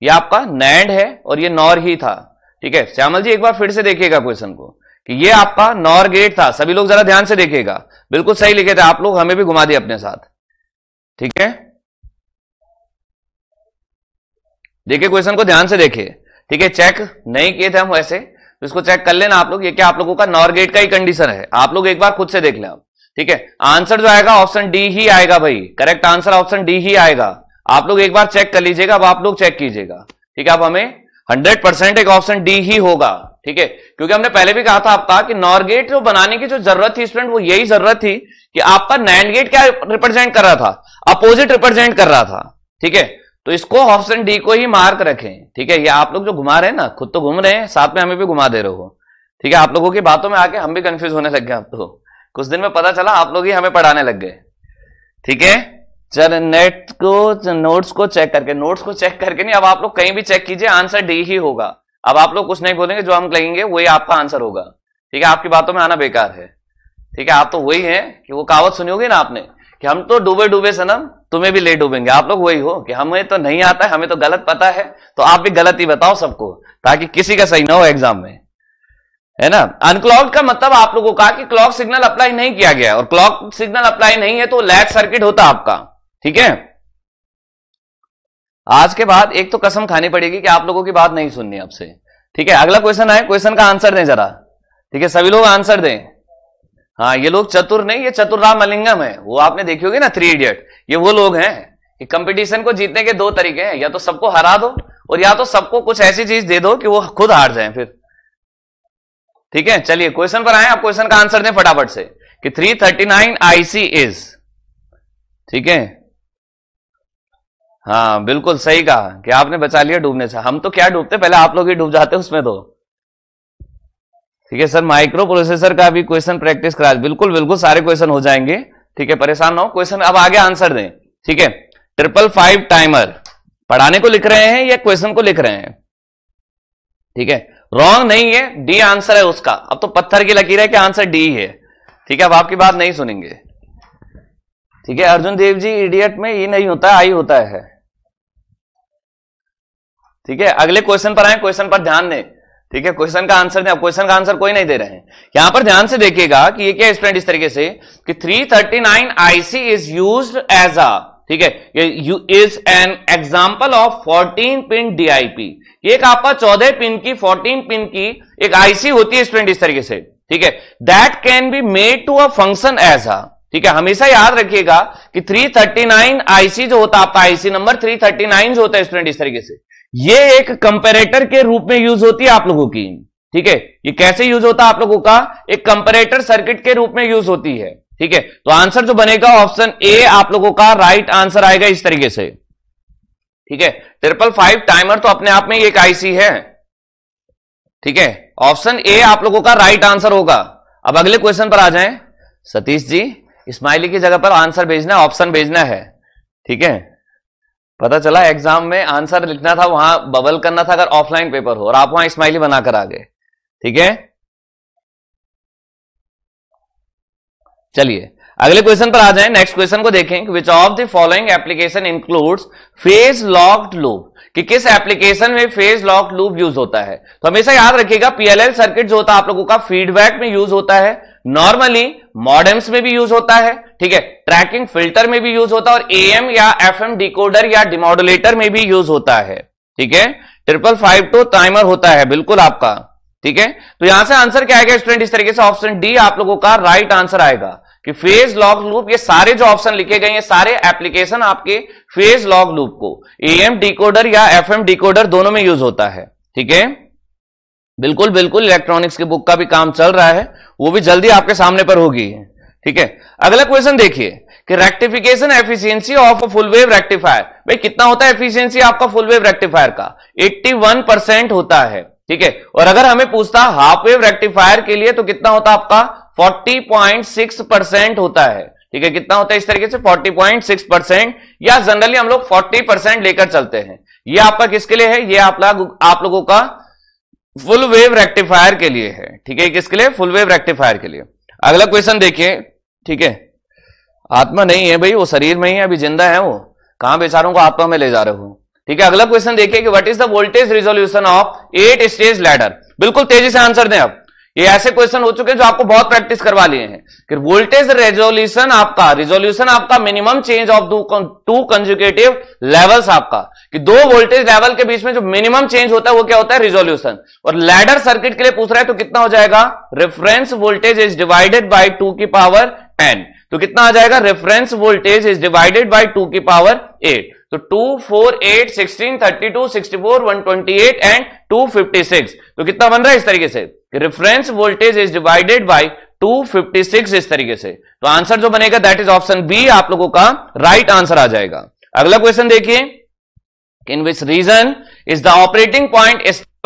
ये आपका नैंड है और ये नॉर ही था। ठीक है श्यामल जी एक बार फिर से देखिएगा क्वेश्चन को कि ये आपका नॉर गेट था। सभी लोग जरा ध्यान से देखिएगा। बिल्कुल सही लिखे थे आप लोग हमें भी घुमा दिए अपने साथ। ठीक है? देखिए क्वेश्चन को ध्यान से देखिए। ठीक है चेक नहीं किए थे हम वैसे तो इसको चेक कर लेना आप लोग। ये क्या आप लोगों का नॉर गेट का ही कंडीशन है। आप लोग एक बार खुद से देख लें आप। ठीक है आंसर जो आएगा ऑप्शन डी ही आएगा भाई। करेक्ट आंसर ऑप्शन डी ही आएगा। आप लोग एक बार चेक कर लीजिएगा, अब आप लोग चेक कीजिएगा। ठीक है, अब हमें हंड्रेड परसेंट एक ऑप्शन डी ही होगा। ठीक है, क्योंकि हमने पहले भी कहा था आपका कि नॉर गेट जो बनाने की जो ज़रूरत थी स्टूडेंट वो यही ज़रूरत थी कि आपका नैंड गेट क्या रिप्रेजेंट कर रहा था? अपोजिट रिप्रेजेंट कर रहा था। ठीक है तो इसको ऑप्शन डी को ही मार्क रखें, ठीक है? ये आप लोग जो घुमा रहे हैं ना, खुद तो घूम रहे हैं, साथ में हमें भी घुमा दे रहे हो, ठीक है? आप लोगों की बातों में आके हम भी कंफ्यूज होने लग गए आप तो कुछ दिन में पता चला आप लोग ही हमें पढ़ाने लग गए, ठीक है? चल नेट को नोट्स को चेक करके नोट्स को चेक करके नहीं, अब आप लोग कहीं भी चेक कीजिए आंसर डी ही होगा। अब आप लोग कुछ नहीं बोलेंगे, जो हम कहेंगे, वही आपका आंसर होगा, ठीक है? आपकी बातों में आना बेकार है, ठीक है? आप तो वही है कि वो कहावत सुनी होगी ना आपने कि हम तो डूबे डूबे सनम, तुम्हें भी ले डूबेंगे। आप लोग वही हो कि हमें तो नहीं आता है, हमें तो गलत पता है तो आप भी गलत ही बताओ सबको, ताकि किसी का सही ना हो एग्ज़ाम में। है ना? अनक्लॉक का मतलब आप लोगों का कि क्लॉक सिग्नल अप्लाई नहीं किया गया, और क्लॉक सिग्नल अप्लाई नहीं है तो लैच सर्किट होता आपका, ठीक है? आज के बाद एक तो कसम खानी पड़ेगी कि आप लोगों की बात नहीं सुननी आपसे ठीक है? अगला क्वेश्चन है क्वेश्चन का आंसर दें जरा, ठीक है? सभी लोग आंसर दें। हाँ ये लोग चतुर नहीं, ये चतुर्राम मलिंगम है। वो आपने देखी होगी ना थ्री इडियट ये वो लोग हैं कि कंपटीशन को जीतने के दो तरीके हैं। या तो सबको हरा दो और या तो सबको कुछ ऐसी चीज़ दे दो कि वो खुद हार जाए फिर। ठीक है? चलिए क्वेश्चन पर आए आप क्वेश्चन का आंसर दें फटाफट से कि 339 आईसी इज़ ठीक है? हाँ बिल्कुल सही कहा कि आपने बचा लिया डूबने से। हम तो क्या डूबते? पहले आप लोग ही डूब जाते उसमें तो। ठीक है सर माइक्रो प्रोसेसर का भी क्वेश्चन प्रैक्टिस करा, बिल्कुल बिल्कुल सारे क्वेश्चन हो जाएँगे। ठीक है, परेशान ना हो क्वेश्चन अब आगे आंसर दें। ठीक है ट्रिपल फाइव टाइमर पढ़ाने को लिख रहे हैं या क्वेश्चन को लिख रहे हैं? ठीक है रॉन्ग नहीं है डी आंसर है उसका। अब तो पत्थर की लकीर है कि आंसर डी है ठीक है, अब आपकी बात नहीं सुनेंगे। ठीक है, अर्जुन देव जी इडियट में ये नहीं होता आई होता है। ठीक है, अगले क्वेश्चन पर आए क्वेश्चन पर ध्यान दें। ठीक है? क्वेश्चन का आंसर दें क्वेश्चन का आंसर कोई नहीं दे रहे हैं। यहाँ पर ध्यान से देखिएगा कि ये क्या स्टूडेंट इस तरीके से कि 339 IC is used as a ठीक है? ये is an example of 14 pin DIP एक आपका 14 पिन की 14 पिन की एक आईसी होती है स्टूडेंट इस तरीके से, ठीक है? That can be made to a function as a ठीक है? हमेशा याद रखिएगा कि 339 आईसी जो होता है, आपका आईसी नंबर 339 जो होता है स्टूडेंट इस तरीके से। ये एक कंपेरेटर के रूप में यूज़ होती है आप लोगों की। ठीक है? ये कैसे यूज़ होता है आप लोगों का? एक कंपेरेटर सर्किट के रूप में यूज़ होती है। ठीक है? तो आंसर जो बनेगा ऑप्शन ए आप लोगों का राइट आंसर आएगा इस तरीके से। ठीक है? ट्रिपल फाइव टाइमर तो अपने आप में एक आईसी है। ठीक है? ऑप्शन ए आप लोगों का राइट आंसर होगा। अब अगले क्वेश्चन पर आ जाएँ। सतीश जी स्माइली की जगह पर आंसर भेजना ऑप्शन भेजना है। ठीक है? पता चला एग्ज़ाम में आंसर लिखना था, वहाँ बबल करना था अगर ऑफलाइन पेपर हो, और आप वहाँ स्माइली बनाकर आ गए। ठीक है? चलिए, अगले क्वेश्चन पर आ जाए। नेक्स्ट क्वेश्चन को देखें which of the following application includes phase locked loop कि किस एप्लीकेशन में फ़ेज़ लॉक लूप यूज़ होता है? तो हमेशा याद रखिएगा पीएलएल सर्किट जो होता है, आप लोगों का फीडबैक में यूज़ होता है। नॉर्मली मॉडेम्स में भी यूज़ होता है। ठीक है? ट्रैकिंग फ़िल्टर में भी यूज़ होता है और एएम या एफ़ एफएम डिकोडर या डिमोडुलेटर में भी यूज़ होता है। ठीक है? ट्रिपल फाइव टू टाइमर होता है, बिल्कुल आपका। ठीक है? तो यहाँ से आंसर क्या आएगा स्टूडेंट इस तरीके से ऑप्शन डी आप लोगों का राइट आंसर आएगा कि फ़ेज़ लॉग लूप ये सारे जो ऑप्शन लिखे गए हैं सारे एप्लीकेशन आपके फ़ेज़ लॉग लूप को एएम डिकोडर या एफएम डिकोडर दोनों में यूज़ होता है। ठीक है? बिल्कुल बिल्कुल इलेक्ट्रॉनिक्स की बुक का भी काम चल रहा है, वो भी जल्दी आपके सामने पर होगी। ठीक है? अगला क्वेश्चन देखिए कि rectification efficiency of full wave rectifier भाई, कितना होता है एफिशिएंसी आपका फुल वेव रेक्टिफायर का? 81 परसेंट होता है, ठीक है? और अगर हमें पूछता हाफ़ वेव रेक्टिफायर के लिए तो कितना होता आपका? 40.6 परसेंट होता है, ठीक है? कितना होता है इस तरीके से? 40.6 परसेंट या जनरली हम लोग 40 परसेंट लेकर चलते हैं। ये आपका किसके लिए है? ये आप आप लोगों का फुल वेव रेक्टिफायर के लिए है, ठीक है? किसके लिए? फुल वेव रेक्टिफायर के लिए। अगला क्वेश्चन देखिए। ठीक है? आत्मा नहीं है भाई, वो शरीर में ही है, अभी ज़िंदा है वो। कहाँ बेचारों को आत्मा में ले जा रहे हो? ठीक है, अगला क्वेश्चन देखिए कि what is the voltage resolution of eight stage ladder बिल्कुल तेज़ी से आंसर दें आप। ये ऐसे क्वेश्चन हो चुके हैं जो आपको बहुत प्रैक्टिस करवा लिए हैं। कि वोल्टेज रेजोल्यूशन आपका रिजोल्यूशन आपका minimum change of two consecutive levels आपका। कि दो वोल्टेज लेवल के बीच में जो मिनिमम चेंज होता है, वो क्या होता है? रिजोल्यूशन और लैडर सर्किट के लिए पूछ रहा है तो कितना हो जाएगा? Reference voltage is divided by two की पावर एन तो कितना आ जाएगा? Reference voltage is divided by two की पावर एट तो two four eight sixteen thirty two sixty four one twenty eight and two fifty six तो कितना बन रहा है इस तरीके से? Reference voltage is divided by 256 इस तरीके से. तो आंसर जो बनेगा दैट इज़ ऑप्शन बी आप लोगों का राइट right आंसर आ जाएगा. अगला क्वेश्चन देखिए. In which region is the operating point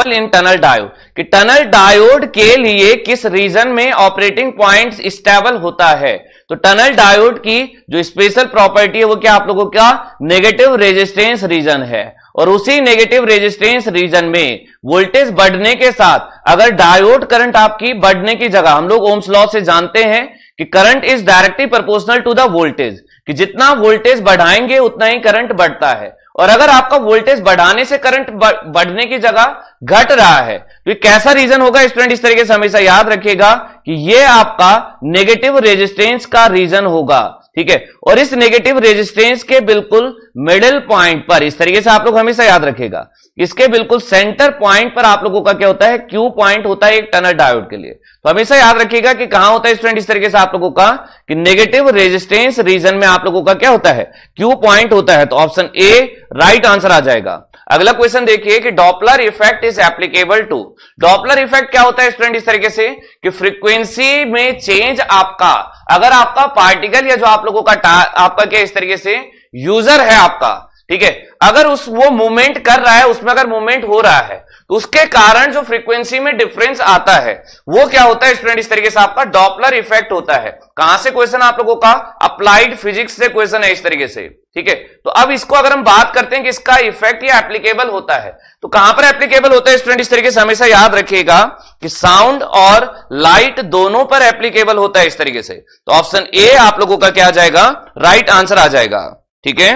in tunnel diode कि टनल डायोड के लिए किस रीजन में ऑपरेटिंग पॉइंट स्टेबल होता है? तो टनल डायोड की जो स्पेशल प्रॉपर्टी है, वो क्या आप लोगों का? नेगेटिव रेजिस्टेंस रीजन है। और उसी नेगेटिव रेजिस्टेंस रीजन में वोल्टेज बढ़ने के साथ, अगर डायोड करंट आपकी बढ़ने की जगह, हम लोग ओम्स लॉ से जानते हैं कि current is directly proportional to the voltage कि जितना वोल्टेज बढ़ाएँगे, उतना ही करंट बढ़ता है। और अगर आपका वोल्टेज बढ़ाने से करंट बढ़ने की जगह घट रहा है तो ये कैसा रीजन होगा? स्टूडेंट इस तरीके से हमेशा याद रखिएगा कि ये आपका नेगेटिव रेजिस्टेंस का रीजन होगा। ठीक है? और इस नेगेटिव रेजिस्टेंस के बिल्कुल मिडिल पॉइंट पर, इस तरीके से आप लोग हमेशा याद रखेगा इसके बिल्कुल सेंटर पॉइंट पर आप लोगों का क्या होता है? क्यू पॉइंट होता है एक टनल डायोड के लिए। तो हमेशा याद रखिएगा कि कहाँ होता है स्टूडेंट इस तरीके से आप लोगों का कि नेगेटिव रेजिस्टेंस रीजन में आप लोगों का क्या होता है? क्यू पॉइंट होता है तो ऑप्शन ए राइट आंसर आ जाएगा। अगला क्वेश्चन देखिए कि Doppler effect is applicable to Doppler effect क्या होता है स्टूडेंट इस तरीके से कि फ्रीक्वेंसी में चेंज आपका अगर आपका पार्टिकल या जो आप लोगों का आपका क्या इस तरीके से यूज़र है आपका, ठीक है? अगर उस, वो मूवमेंट कर रहा है, उसमें अगर मूवमेंट हो रहा है तो उसके कारण जो फ्रीक्वेंसी में डिफरेंस आता है, वो क्या होता है स्टूडेंट इस तरीके से आपका डॉपलर इफ़ेक्ट होता है। कहाँ से क्वेश्चन आप लोगों का? अप्लाइड फिजिक्स से क्वेश्चन है इस तरीके से, ठीक है? तो अब इसको अगर हम बात करते हैं कि इसका इफ़ेक्ट ये एप्लीकेबल होता है तो कहाँ पर एप्लीकेबल होता है स्टूडेंट इस तरीके से हमेशा याद रखिएगा कि साउंड और लाइट दोनों पर एप्लीकेबल होता है इस तरीके से। तो ऑप्शन ए आप लोगों का क्या आ जाएगा? राइट आंसर आ जाएगा, ठीक है?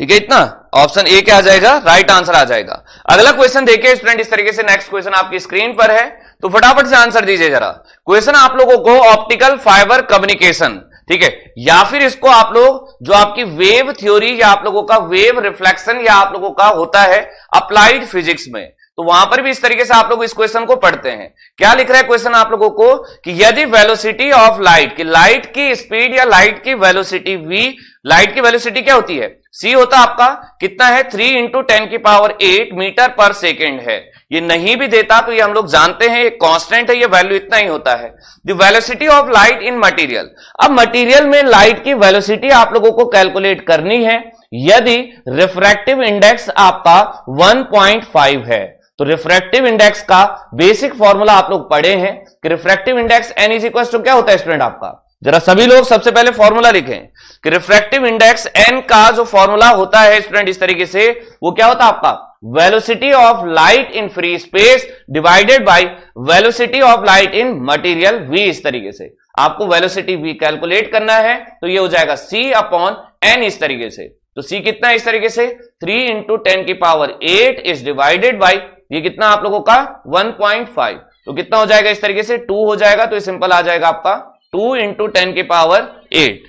ठीक है, इतना? ऑप्शन ए क्या आ जाएगा? राइट आंसर आ जाएगा। अगला क्वेश्चन देखिए स्टूडेंट इस तरीके से नेक्स्ट क्वेश्चन आपकी स्क्रीन पर है। तो फटाफट से आंसर दीजिए जरा। क्वेश्चन आप लोगों को ऑप्टिकल फाइबर कम्युनिकेशन ठीक है? या फिर इसको आप लोग, जो आपकी वेव थ्योरी या आप लोगों का वेव रिफ्लेक्शन या आप लोगों का होता है अप्लाइड फिजिक्स में। तो वहाँ पर भी इस तरीके से आप लोग इस क्वेश्चन को पढ़ते हैं। क्या लिख रहा है क्वेश्चन आप लोगों को? कि यदि वेलोसिटी ऑफ़ लाइट की लाइट की स्पीड या लाइट की वेलोसिटी वी लाइट की वेलोसिटी क्या होती है? सी होता आपका, कितना है? थ्री इंटू टेन की power eight metre per second है। ये नहीं भी देता तो ये हम लोग जानते हैं, ये कांस्टेंट है, ये वैल्यू इतना ही होता है। The velocity of light in material अब मटेरियल में लाइट की वेलोसिटी आप लोगों को कैलकुलेट करनी है। यदि रिफ्रैक्टिव इंडेक्स आपका 1.5 है तो रिफ्रैक्टिव इंडेक्स का बेसिक फॉर्मूला आप लोग पढ़े हैं कि refractive index N is equal to क्या होता है स्टूडेंट आपका? जरा सभी लोग सबसे पहले फॉर्मूला लिखें। कि रिफ्रैक्टिव इंडेक्स एन का जो फॉर्मूला होता है स्टूडेंट इस तरीके से, वो क्या होता है आपका? Velocity of light in free space divided by velocity of light in material V इस तरीके से। आपको वेलोसिटी वी कैलकुलेट करना है तो ये हो जाएगा सी अपॉन एन इस तरीके से। तो सी कितना है, इस तरीके से? थ्री इंटू टेन की power eight is divided by ये कितना आप लोगों का? वन पॉइंट फाइव तो कितना हो जाएगा, इस तरीके से? टू हो जाएगा तो सिंपल आ जाएगा आपका। टू इंटू टेन की पावर एट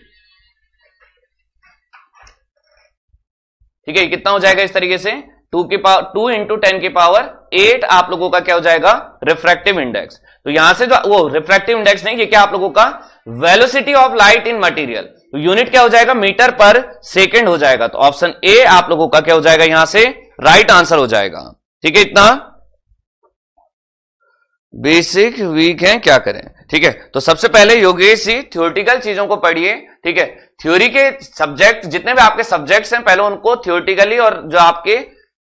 ठीक है कितना हो जाएगा इस तरीके से? टू की पावर टू इंटू टेन की पावर एट आप लोगों का क्या हो जाएगा? रिफ्रैक्टिव इंडेक्स तो यहाँ से जो वो रिफ्रैक्टिव इंडेक्स नहीं, ये क्या आप लोगों का? Velocity of light in material तो यूनिट क्या हो जाएगा? मीटर पर सेकेंड हो जाएगा। तो ऑप्शन ए आप लोगों का क्या हो जाएगा? यहाँ से राइट right आंसर हो जाएगा। ठीक है, इतना? बेसिक वीक है, क्या करें? ठीक है? तो सबसे पहले योगेश जी थ्योरेटिकल चीज़ों को पढ़िए, ठीक है? थ्योरी के सब्जेक्ट जितने भी आपके सब्जेक्ट्स हैं, पहले उनको थ्योरेटिकली और जो आपके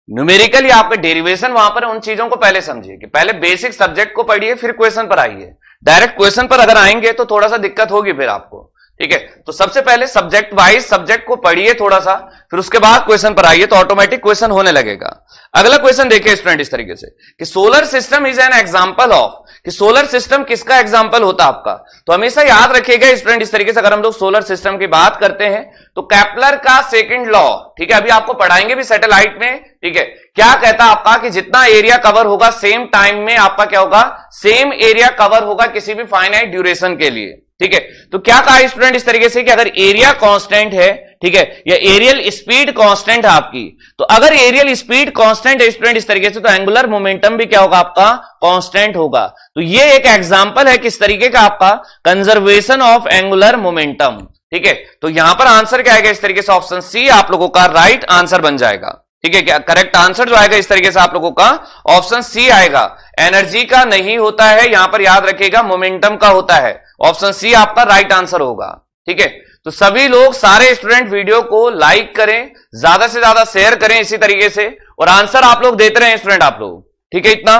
न्यूमेरिकली आपके डेरिवेशन वहाँ पर उन चीज़ों को पहले समझिए कि पहले बेसिक सब्जेक्ट को पढ़िए, फिर क्वेश्चन पर आइए। डायरेक्ट क्वेश्चन पर अगर आएँगे तो थोड़ा सा दिक्कत होगी फिर आपको। ठीक है? तो सबसे पहले सब्जेक्ट वाइज सब्जेक्ट को पढ़िए थोड़ा सा फिर उसके बाद क्वेश्चन पर आइए तो ऑटोमेटिक क्वेश्चन होने लगेगा। अगला क्वेश्चन देखिए स्टूडेंट इस तरीके से, कि solar system is an example of कि सोलर सिस्टम किसका एग्ज़ाम्पल होता है आपका? तो हमेशा याद रखिएगा स्टूडेंट इस तरीके से, अगर हम लोग सोलर सिस्टम की बात करते हैं तो कैपलर का सेकेंड लॉ ठीक है? अभी आपको पढ़ाएँगे भी सैटेलाइट में, ठीक है? क्या कहता है आपका कि जितना एरिया कवर होगा सेम टाइम में आपका क्या होगा? सेम एरिया कवर होगा किसी भी फाइनाइट ड्यूरेशन के लिए। ठीक है? तो क्या कहा स्टूडेंट इस तरीके से कि अगर एरिया कांस्टेंट है, ठीक है, या एरियल स्पीड कांस्टेंट है आपकी तो अगर एरियल स्पीड कांस्टेंट है स्टूडेंट इस तरीके से तो एंगुलर मोमेंटम भी क्या होगा आपका? कांस्टेंट होगा। तो ये एक एग्जांपल है किस तरीके का आपका? कंजर्वेशन ऑफ़ एंगुलर मोमेंटम ठीक है? तो यहाँ पर आंसर क्या आएगा इस तरीके से? ऑप्शन सी आप लोगों का राइट आंसर बन जाएगा। ठीक है? क्या करेक्ट आंसर जो आएगा इस तरीके से आप लोगों का? ऑप्शन सी आएगा। एनर्जी का नहीं होता है, यहाँ पर याद रखिएगा मोमेंटम का होता है। ऑप्शन सी आपका राइट आंसर होगा। ठीक है? तो सभी लोग सारे स्टूडेंट वीडियो को लाइक करें, ज़्यादा से ज़्यादा शेयर करें इसी तरीके से, और आंसर आप लोग देते रहे स्टूडेंट आप लोग। ठीक है इतना?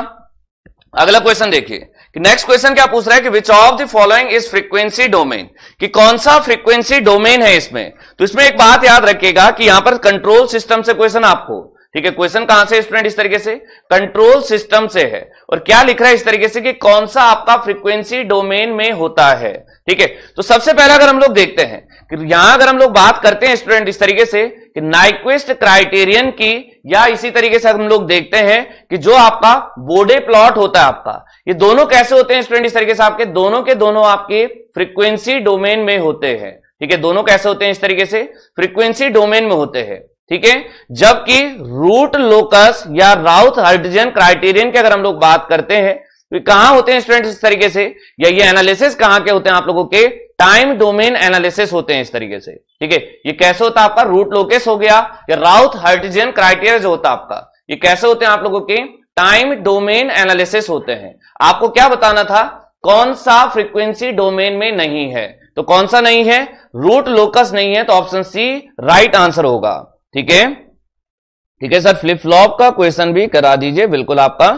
अगला क्वेश्चन देखिए। नेक्स्ट क्वेश्चन क्या पूछ रहा है कि which of the following is frequency domain कि कौन सा फ्रीक्वेंसी डोमेन है इसमें? तो इसमें एक बात याद रखिएगा कि यहाँ पर कंट्रोल सिस्टम से क्वेश्चन आपको ठीक है क्वेश्चन कहाँ से स्टूडेंट इस तरीके से? कंट्रोल सिस्टम से है। और क्या लिख रहा है इस तरीके से कि कौन सा आपका फ्रीक्वेंसी डोमेन में होता है? ठीक है तो सबसे पहला अगर हम लोग देखते हैं कि यहाँ अगर हम लोग बात करते हैं स्टूडेंट इस तरीके से कि नाइक्विस्ट क्राइटेरियन की, या इसी तरीके से हम लोग देखते हैं कि जो आपका बोडे प्लॉट होता है आपका, ये दोनों कैसे होते हैं स्टूडेंट इस तरीके से? आपके दोनों के दोनों आपके फ्रीक्वेंसी डोमेन में होते हैं। ठीक है, दोनों कैसे होते हैं इस तरीके से? फ्रीक्वेंसी डोमेन में होते हैं। ठीक है? जबकि रूट लोकस या राउथ हर्टिजन क्राइटेरियन की अगर हम लोग बात करते हैं तो कहाँ होते हैं स्टूडेंट इस तरीके से? या ये एनालिसिस कहाँ के होते हैं आप लोगों के? टाइम डोमेन एनालिसिस होते हैं इस तरीके से। ठीक है? ये कैसे होता है आपका? रूट लोकेस हो गया या राउथ हर्टिजन क्राइटेरिया जो होता है आपका, ये कैसे होते हैं आप लोगों के? टाइम डोमेन एनालिसिस होते हैं। आपको क्या बताना था? कौन सा फ्रीक्वेंसी डोमेन में नहीं है? तो कौन सा नहीं है? रूट लोकस नहीं है तो ऑप्शन सी राइट आंसर होगा। ठीक है? ठीक है सर फ्लिप फ्लॉप का क्वेश्चन भी करा दीजिए, बिल्कुल आपका।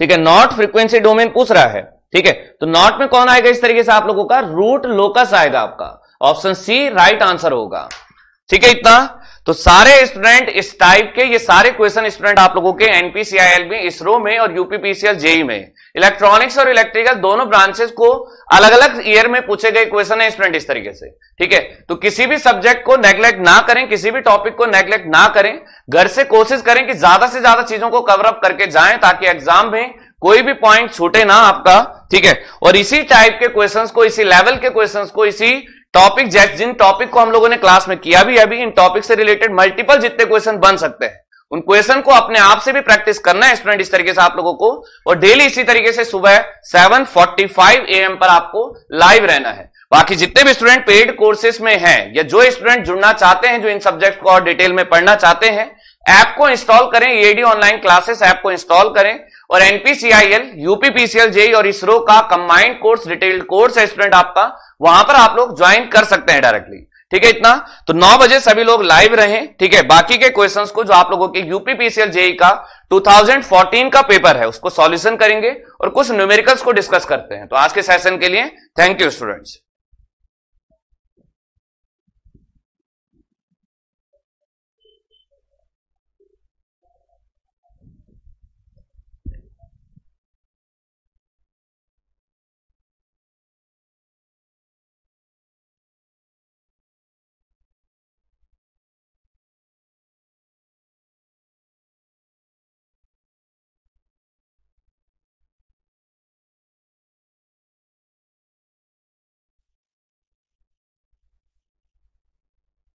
ठीक है नॉट फ्रीक्वेंसी डोमेन पूछ रहा है। ठीक है तो नॉट में कौन आएगा इस तरीके से आप लोगों का? रूट लोकस आएगा आपका। ऑप्शन सी राइट आंसर होगा। ठीक है इतना? तो सारे स्टूडेंट इस टाइप के, ये सारे क्वेश्चन स्टूडेंट आप लोगों के एनपीसीआईएल में इसरो में और यूपीपीसीएल जेई में। इलेक्ट्रॉनिक्स और इलेक्ट्रिकल दोनों ब्रांचेस को अलग अलग ईयर में पूछे गए क्वेश्चन है स्टूडेंट इस तरीके से। ठीक है? तो किसी भी सब्जेक्ट को नेग्लेक्ट ना करें, किसी भी टॉपिक को नेग्लेक्ट ना करें, घर से कोशिश करें कि ज़्यादा से ज़्यादा चीज़ों को कवर अप करके जाएँ ताकि एग्ज़ाम में कोई भी पॉइंट छूटे ना आपका। ठीक है? और इसी टाइप के क्वेश्चंस को, इसी लेवल के क्वेश्चंस को, इसी टॉपिक जिन टॉपिक को हम लोगों ने क्लास में किया भी अभी इन टॉपिक से रिलेटेड मल्टीपल जितने क्वेश्चन बन सकते हैं। उन क्वेश्चन को अपने आप से भी प्रैक्टिस करना है स्टूडेंट इस तरीके से आप लोगों को, और डेली इसी तरीके से सुबह 7:45 एएम पर आपको लाइव रहना है। बाकी जितने भी स्टूडेंट पेड कोर्सेज में हैं, या जो स्टूडेंट जुड़ना चाहते हैं, जो इन सब्जेक्ट को और डिटेल में पढ़ना चाहते हैं ऐप को इंस्टॉल करें एडी ऑनलाइन क्लासेस ऐप को इंस्टॉल करें, और एनपीसीआईएल यूपीपीसीएल जेई और इसरो का कंबाइंड कोर्स डिटेल्ड कोर्स है स्टूडेंट आपका, वहाँ पर आप लोग ज्वाइन कर सकते हैं डायरेक्टली ठीक है इतना? तो नौ बजे सभी लोग लाइव रहे, ठीक है? बाकी के क्वेश्चन को जो आप लोगों के यूपीपीसीएल जेई का 2014 का पेपर है, उसको सॉल्यूशन करेंगे और कुछ न्यूमेरिकल्स को डिस्कस करते हैं। तो आज के सेशन के लिए थैंक यू स्टूडेंट्स